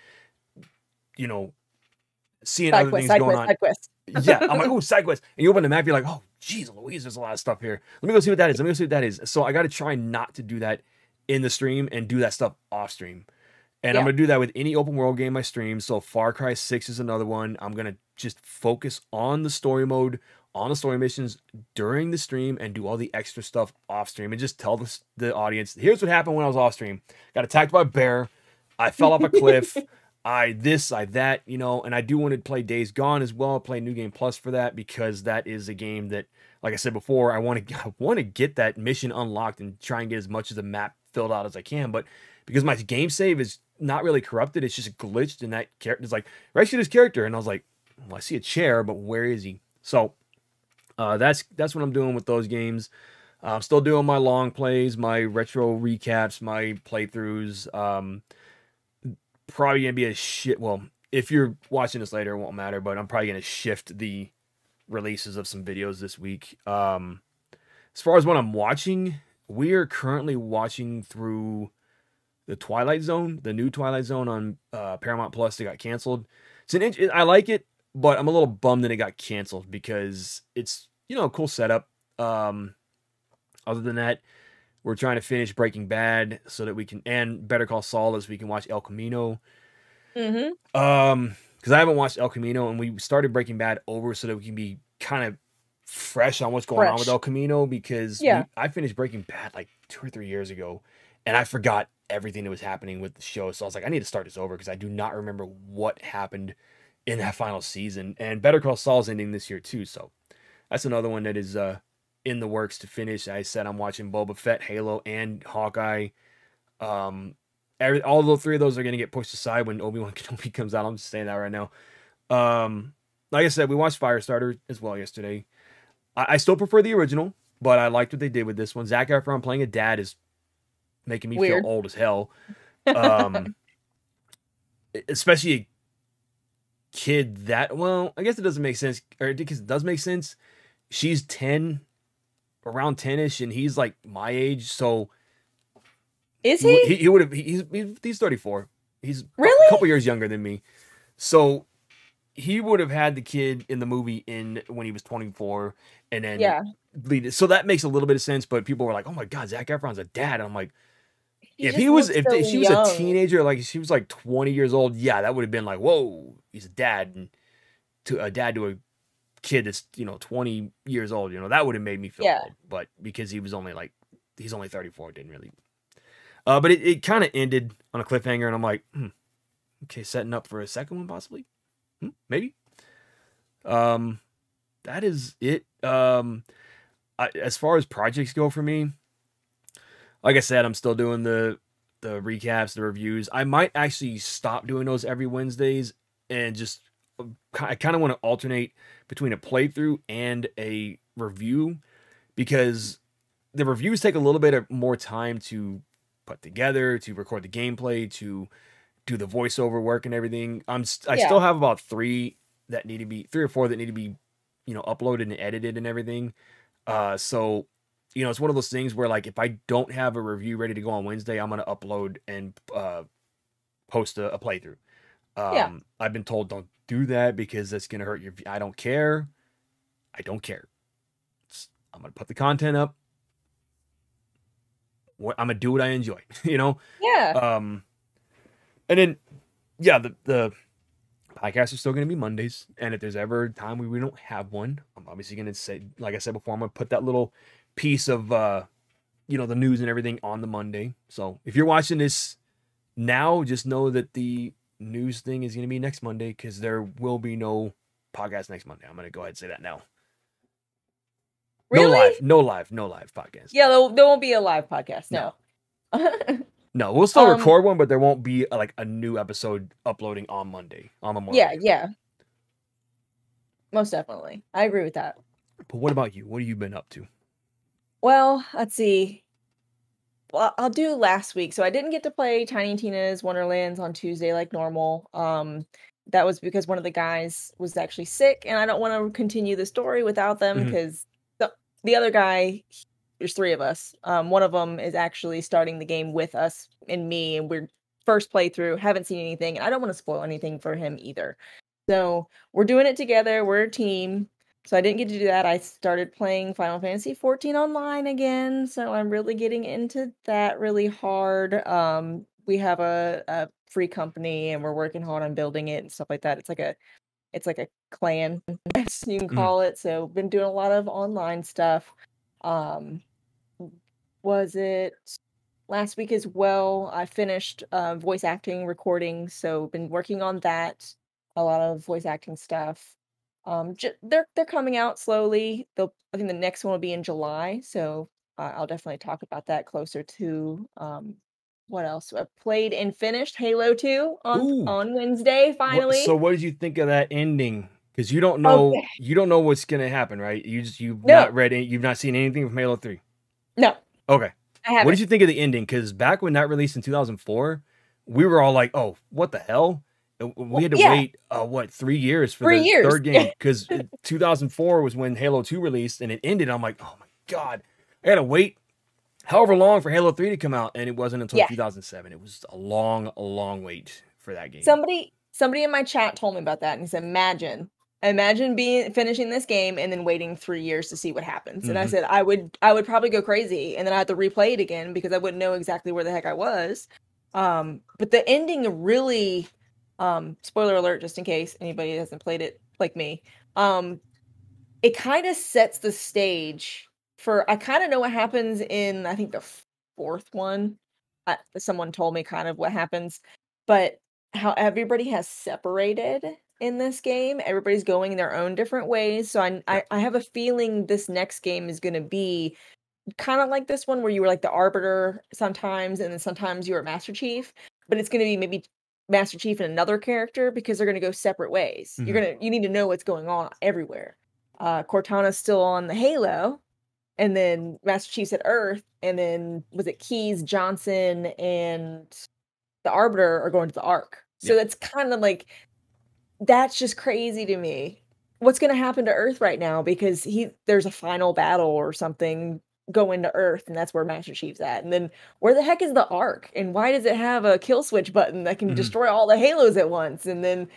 you know seeing side other quest, things going quest, on. yeah, I'm like, oh, side quest, and you open the map, you're like, oh, geez, Louise, there's a lot of stuff here. Let me go see what that is. Let me go see what that is. So I got to try not to do that in the stream and do that stuff off stream. And yeah. I'm gonna do that with any open world game I stream. So Far Cry 6 is another one. I'm gonna just focus on the story mode, on the story missions during the stream, and do all the extra stuff off stream, and just tell the, the audience, here's what happened when I was off stream. Got attacked by a bear. I fell off a cliff. I this, I that, you know, and I do want to play Days Gone as well. Play New Game Plus for that because that is a game that, like I said before, I want to I want to get that mission unlocked and try and get as much of the map filled out as I can. But because my game save is not really corrupted. It's just glitched, in that character is like rescue this character, and I was like, well, I see a chair, but where is he? So uh, that's that's what I'm doing with those games. I'm still doing my long plays, my retro recaps, my playthroughs. Um, probably gonna be a shit. Well, if you're watching this later, it won't matter. But I'm probably gonna shift the releases of some videos this week. Um, as far as what I'm watching, we are currently watching through the Twilight Zone, the new Twilight Zone on uh, Paramount Plus that got canceled. It's an it, I like it, but I'm a little bummed that it got canceled because it's you know a cool setup. Um, other than that, we're trying to finish Breaking Bad so that we can and Better Call Saul as we can watch El Camino. Mm-hmm. Um, because I haven't watched El Camino and we started Breaking Bad over so that we can be kind of fresh on what's going fresh. on with El Camino because yeah. We, I finished Breaking Bad like two or three years ago and I forgot everything that was happening with the show. So I was like, I need to start this over because I do not remember what happened in that final season. And Better Call Saul's ending this year too. So that's another one that is uh, in the works to finish. I said I'm watching Boba Fett, Halo, and Hawkeye. Um, every, all the three of those are going to get pushed aside when Obi Wan Kenobi comes out. I'm just saying that right now. Um, like I said, we watched Firestarter as well yesterday. I, I still prefer the original, but I liked what they did with this one. Zac Efron playing a dad is making me Weird. feel old as hell. Um, especially a kid that well, I guess it doesn't make sense, or because it does make sense. She's ten, around ten ish, and he's like my age, so Is he? he? He, would have. He's he's 34. He's Really? a couple years younger than me. So he would have had the kid in the movie in when he was 24, and then Yeah. lead it. So that makes a little bit of sense. But people were like, "Oh my god, Zac Efron's a dad." And i'm like, if he was, if, so she was a teenager, like she was like 20 years old, yeah, that would have been like, "Whoa, he's a dad," and to a dad to a kid that's you know 20 years old, you know, that would have made me feel Yeah. good. But because he was only like, he's only 34, didn't really. Uh, but it, it kind of ended on a cliffhanger, and I'm like, hmm, okay, setting up for a second one possibly, hmm, maybe. Um, that is it. Um, I, as far as projects go for me, like I said, I'm still doing the the recaps, the reviews. I might actually stop doing those every Wednesdays and just I kind of want to alternate between a playthrough and a review because the reviews take a little bit of more time to put together, to record the gameplay, to do the voiceover work and everything. I'm st- I still have about 3 that need to be 3 or 4 that need to be, you know, uploaded and edited and everything. Uh so you know, it's one of those things where like if I don't have a review ready to go on Wednesday, I'm gonna upload and uh post a, a playthrough. Um Yeah. I've been told don't do that because that's gonna hurt your I don't care. I don't care. It's- I'm gonna put the content up. What I'm gonna do what I enjoy, you know? Yeah. Um and then yeah, the the podcasts are still gonna be Mondays. And if there's ever a time where we don't have one, I'm obviously gonna say, like I said before, I'm gonna put that little piece of uh you know the news and everything on the Monday. So if you're watching this now, just know that the news thing is gonna be next Monday because there will be no podcast next Monday. I'm gonna go ahead and say that now. No really? live, no live, no live podcast. Yeah, there, there won't be a live podcast. No. No, we'll still Um, record one, but there won't be uh, like a new episode uploading on Monday on Memorial. yeah, Day. yeah. Most definitely. I agree with that. But what about you? What have you been up to? Well, let's see. Well, I'll do last week. So I didn't get to play Tiny Tina's Wonderlands on Tuesday like normal. Um, that was because one of the guys was actually sick, and I don't want to continue the story without them because the the other guy, there's three of us. Um, one of them is actually starting the game with us and me, and we're first playthrough. Haven't seen anything, and I don't want to spoil anything for him either. So we're doing it together. We're a team. So I didn't get to do that. I started playing Final Fantasy 14 online again, so I'm really getting into that really hard. Um, we have a, a free company and we're working hard on building it and stuff like that. It's like a it's like a clan, you can Mhm. call it. So been doing a lot of online stuff. Um, was it last week as well? I finished uh, voice acting recording, so been working on that. A lot of voice acting stuff. Um, j- they're they're coming out slowly. They'll I think the next one will be in July, so uh, I'll definitely talk about that closer to um what else? I played and finished Halo 2 on Ooh. on Wednesday finally. so what did you think of that ending? Because you don't know Okay. you don't know what's gonna happen, right? You just you've No. not read any, you've not seen anything from Halo Three. no, Okay. What did you think of the ending? Because back when that released in 2004, we were all like, "Oh, what the hell?" We had to yeah. wait, uh, what, three years for Three the years. third game? Because 2004 was when Halo 2 released, and it ended. I'm like, "Oh my god, I gotta wait however long for Halo 3 to come out," and it wasn't until Yeah. 2007. It was a long, long wait for that game. Somebody somebody in my chat told me about that and he said, Imagine. Imagine being finishing this game and then waiting three years to see what happens. And I Mhm. said I would I would probably go crazy and then I had to replay it again because I wouldn't know exactly where the heck I was. Um, but the ending really um spoiler alert just in case anybody hasn't played it like me. Um it kind of sets the stage for I kind of know what happens in I think the fourth one. I, someone told me kind of what happens, but how everybody has separated in this game. Everybody's going their own different ways. So I I, I have a feeling this next game is going to be kind of like this one where you were like the arbiter sometimes and then sometimes you were master chief but it's going to be maybe master chief and another character because they're going to go separate ways Mhm. you're going to you need to know what's going on everywhere uh cortana's still on the halo and then master chief's at earth and then was it Keyes johnson and the arbiter are going to the ark so Yeah. that's kind of like that's just crazy to me what's going to happen to earth right now because he there's a final battle or something go into Earth, and that's where Master Chief's at. And then where the heck is the Ark? And why does it have a kill switch button that can Mhm. destroy all the halos at once? And then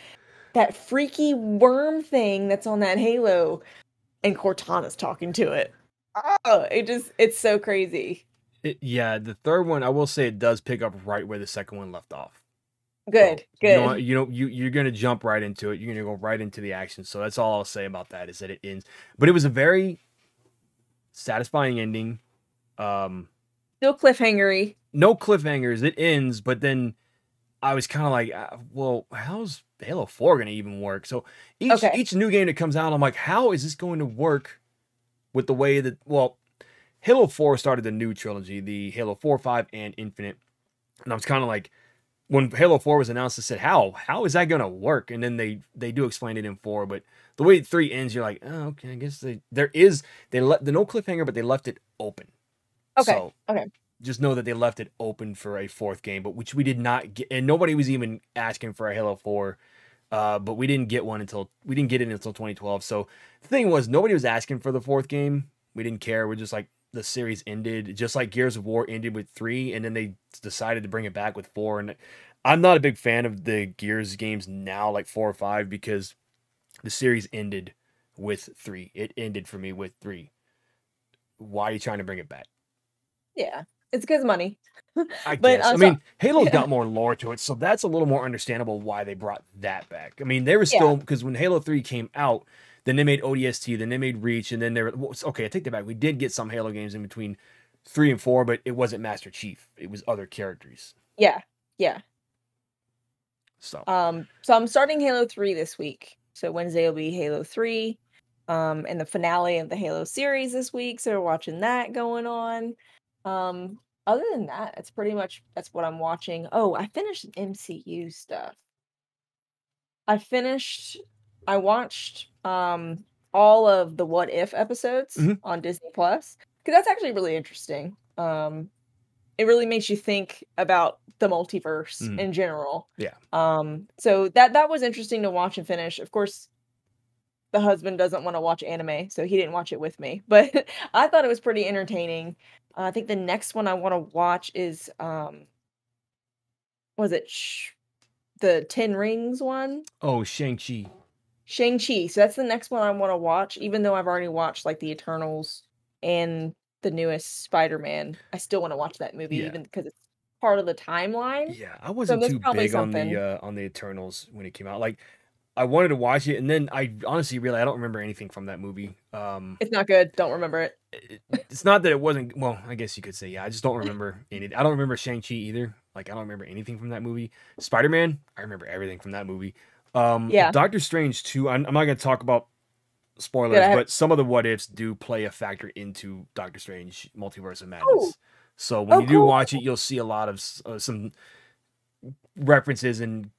that freaky worm thing that's on that halo, and Cortana's talking to it. Oh, it just it's so crazy. It, yeah, the third one, I will say it does pick up right where the second one left off. So, Good, you know, good. you know, you you're gonna jump right into it. You're gonna go right into the action. So that's all I'll say about that is that it ends. But it was a very satisfying ending. Um, Still cliffhangery. no cliffhangers. It ends, but then I was kind of like, uh, well, how's Halo Four gonna even work? So each Okay. each new game that comes out, I'm like, how is this going to work with the way that well, Halo Four started the new trilogy, the Halo Four, Five, and Infinite, and I was kind of like, when Halo Four was announced, I said, how how is that gonna work? And then they they do explain it in four, but the way three ends, you're like, oh, okay, I guess they there is they let the no cliffhanger, but they left it open. Okay, So, okay. Just know that they left it open for a fourth game, but which we did not get, and nobody was even asking for a Halo Four. Uh, but we didn't get one until we didn't get it until 2012. So the thing was, nobody was asking for the fourth game. We didn't care. We're just like the series ended, just like Gears of War ended with three, and then they decided to bring it back with four. And I'm not a big fan of the Gears games now, like four or five, because the series ended with three. It ended for me with three. Why are you trying to bring it back? Yeah, it's because money. I But, guess. uh, I mean, Halo's yeah. got more lore to it, so that's a little more understandable why they brought that back. I mean, they were still because when Halo Three came out, then they made ODST, then they made Reach, and then they were okay. I take that back. We did get some Halo games in between three and four, but it wasn't Master Chief. It was other characters. Yeah, yeah. So Um, so I'm starting Halo 3 this week. So Wednesday will be Halo 3. Um, and the finale of the Halo series this week. So we're watching that going on. Um, other than that, it's pretty much that's what I'm watching. Oh, I finished MCU stuff. I finished I watched um all of the What If episodes Mhm. on Disney Plus. Because that's actually really interesting. Um it really makes you think about the multiverse Mhm. in general. Yeah. Um so that that was interesting to watch and finish. Of course, the husband doesn't want to watch anime, so he didn't watch it with me. But I thought it was pretty entertaining. Uh, I think the next one I want to watch is um was it Sh- the 10 Rings one? oh, Shang Chi. Shang-Chi. So that's the next one I want to watch, even though I've already watched like the Eternals and the newest Spider-Man. I still want to watch that movie, Yeah. even because it's part of the timeline. Yeah, I wasn't that's too big on the uh, on the Eternals when it came out. Like, I wanted to watch it, and then I honestly really I don't remember anything from that movie. Um, It's not good. Don't remember it. it- it's not that it wasn't well i guess you could say yeah i just don't remember any i don't remember shang-chi either like i don't remember anything from that movie spider-man i remember everything from that movie um Yeah. doctor strange too i'm, I'm not going to talk about spoilers but some of the what ifs do play a factor into doctor strange multiverse of madness Oh. so when Oh, you do cool. watch it you'll see a lot of uh, some references and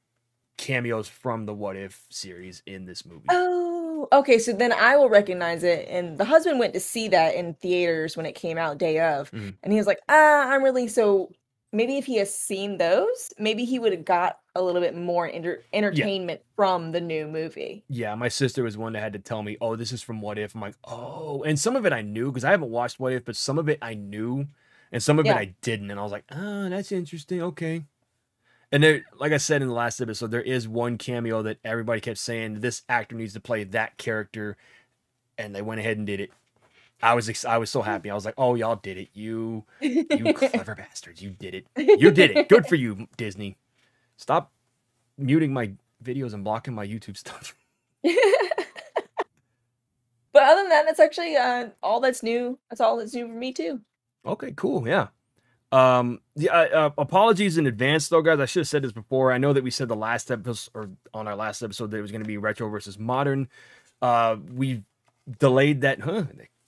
cameos from the what if series in this movie Oh, okay. So then I will recognize it. And the husband went to see that in theaters when it came out day of. Mhm. And he was like, ah, I'm really so maybe if he has seen those, maybe he would have got a little bit more enter- entertainment from the new movie. Yeah, my sister was one that had to tell me, "Oh, this is from What If." I'm like, "Oh," and some of it I knew because I haven't watched What If, but some of it I knew, and some of Yeah. it I didn't, and I was like, "Oh, that's interesting." Okay. And there, like I said in the last episode, there is one cameo that everybody kept saying this actor needs to play that character, and they went ahead and did it. I was ex- I was so happy. I was like, "Oh, y'all did it! You you clever bastards! You did it! You did it! Good for you, Disney! Stop muting my videos and blocking my YouTube stuff." but other than that, that's actually uh, all that's new. That's all that's new for me too. Okay, cool. Yeah. Um. Yeah. Uh, apologies in advance, though, guys. I should have said this before. I know that we said the last episode or on our last episode that it was going to be retro versus modern. Uh, we delayed that. Huh?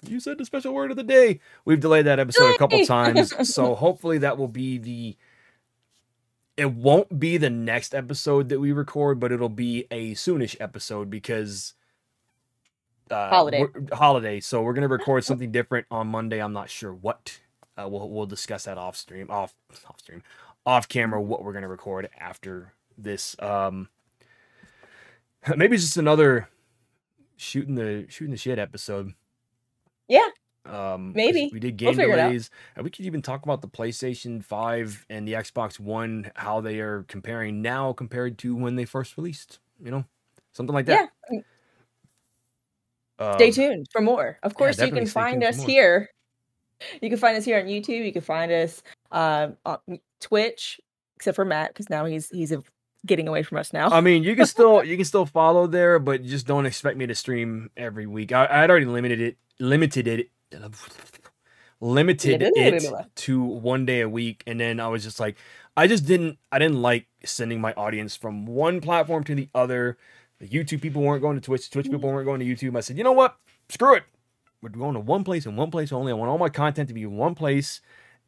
You said the special word of the day. We've delayed that episode a couple times, so hopefully that will be the. It won't be the next episode that we record, but it'll be a soonish episode because uh, Holiday. holiday. So we're gonna record something different on Monday. I'm not sure what. Uh, we'll we'll discuss that off stream, off off stream, off camera. What we're gonna record after this. Um, maybe it's just another shooting the shooting the shit episode. Yeah, Um, Maybe. we did We'll game out. delays, and we could even talk about the PlayStation 5 and the Xbox One, how they are comparing now compared to when they first released. You know, something like that. Yeah. Stay Um, tuned for more. Of course, you can find us here. You can find us here on YouTube. You can find us um, on Twitch, except for Matt, because now he's he's a, getting away from us now. I mean, you can still you can still follow there, but just don't expect me to stream every week. I I had already limited it, limited it, limited it to one day a week, and then I was just like, I just didn't I didn't like sending my audience from one platform to the other. The YouTube people weren't going to Twitch. Twitch people weren't going to YouTube. I said, you know what? Screw it. We're going to one place and one place only. I want all my content to be in one place.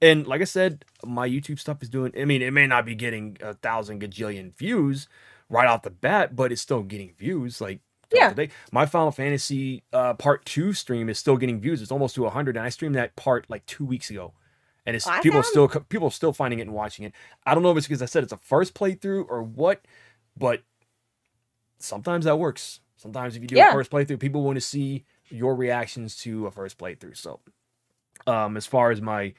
And like I said, my YouTube stuff is doing. I mean, it may not be getting a thousand gajillion views right off the bat, but it's still getting views. Like Yeah. the day. my Final Fantasy uh, Part Two stream is still getting views. It's almost to hundred, and I streamed that part like two weeks ago, and it's people are still people are still finding it and watching it. I don't know if it's because I said it's a first playthrough or what, but sometimes that works. Sometimes if you do Yeah. a first playthrough, people want to see your reactions to a first playthrough. So, um, as far as my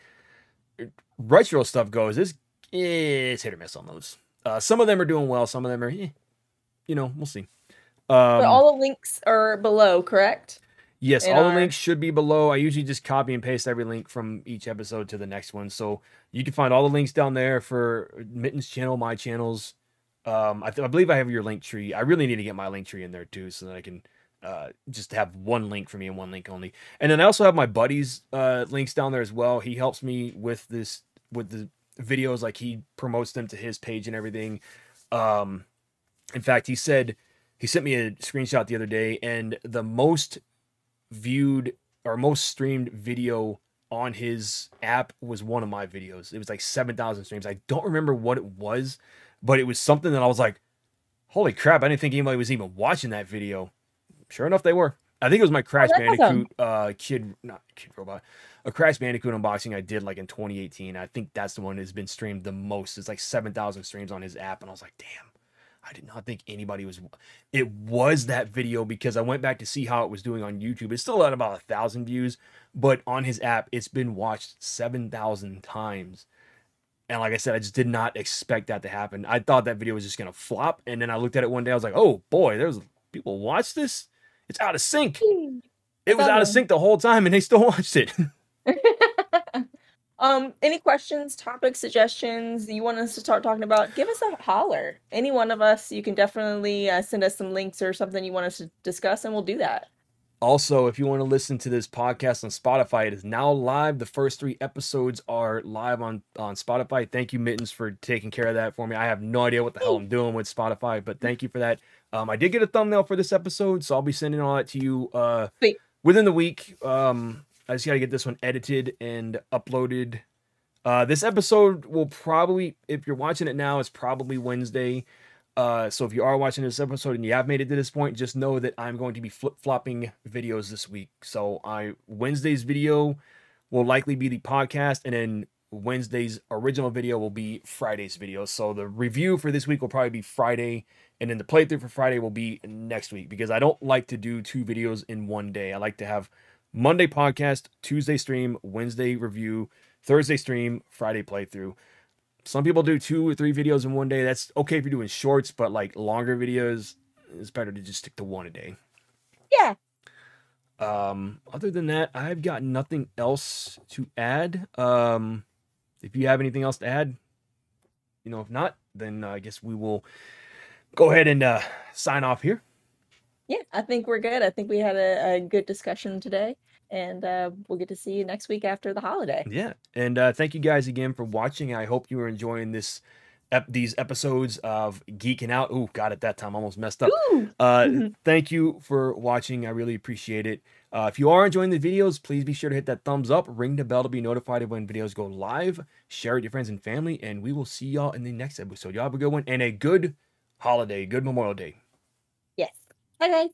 uh, retro stuff goes, it's it's hit or miss on those. Uh, some of them are doing well. Some of them are, eh, you know, we'll see. Um, but all the links are below, correct? Yes, in all the links should be below. I usually just copy and paste every link from each episode to the next one. So you can find all the links down there for Mittenz channel, my channels. Um, I, th- I believe I have your link tree. I really need to get my link tree in there too, so that I can uh, just have one link for me and one link only. And then I also have my buddy's uh, links down there as well. He helps me with this with the videos, like he promotes them to his page and everything. Um, in fact, he said he sent me a screenshot the other day, and the most viewed or most streamed video on his app was one of my videos. It was like 7,000 streams. I don't remember what it was, but it was something that I was like, holy crap, I didn't think anybody was even watching that video. Sure enough, they were. I think it was my Crash Oh, that's awesome. Bandicoot uh kid not kid robot. A Crash Bandicoot unboxing I did like in 2018. I think that's the one that's been streamed the most. It's like 7,000 streams on his app and I was like, "Damn. I did not think anybody was it was that video because I went back to see how it was doing on YouTube. It's still at about a thousand views, but on his app, it's been watched seven thousand times. And like I said, I just did not expect that to happen. I thought that video was just gonna flop, and then I looked at it one day. I was like, "Oh boy, there's people watch this. It's out of sync. Hmm. It was out of sync the whole time, and they still watched it." um, any questions, topics, suggestions you want us to start talking about? Give us a holler. Any one of us, you can definitely uh, send us some links or something you want us to discuss, and we'll do that. Also, if you want to listen to this podcast on Spotify, it is now live. The first three episodes are live on, on Spotify. Thank you, Mittenz, for taking care of that for me. I have no idea what the hell I'm doing with Spotify, but thank you for that. Um, I did get a thumbnail for this episode, so I'll be sending all that to you uh, within the week. Um, I just got to get this one edited and uploaded. Uh, this episode will probably, if you're watching it now, it's probably Wednesday. Uh, so if you are watching this episode and you have made it to this point, just know that I'm going to be flip flopping videos this week. So I Wednesday's video will likely be the podcast, and then Wednesday's original video will be Friday's video. So the review for this week will probably be Friday, and then the playthrough for Friday will be next week because I don't like to do two videos in one day. I like to have Monday podcast, Tuesday stream, Wednesday review, Thursday stream, Friday playthrough. Some people do two or three videos in one day. That's okay if you're doing shorts, but like longer videos, it's better to just stick to one a day. Yeah. Um, other than that, I've got nothing else to add. Um, if you have anything else to add, you know, if not, then uh, I guess we will go ahead and uh, sign off here. Yeah, I think we're good. I think we had a, a good discussion today, and uh, we'll get to see you next week after the holiday. Yeah, and uh, thank you guys again for watching. I hope you are enjoying this. Ep- these episodes of Geek n' Out. Ooh, got it that time. Almost messed up. Uh, Mhm. thank you for watching. I really appreciate it. Uh, if you are enjoying the videos, please be sure to hit that thumbs up, ring the bell to be notified of when videos go live, share it with your friends and family, and we will see y'all in the next episode. Y'all have a good one and a good holiday, good Memorial Day. 拜拜。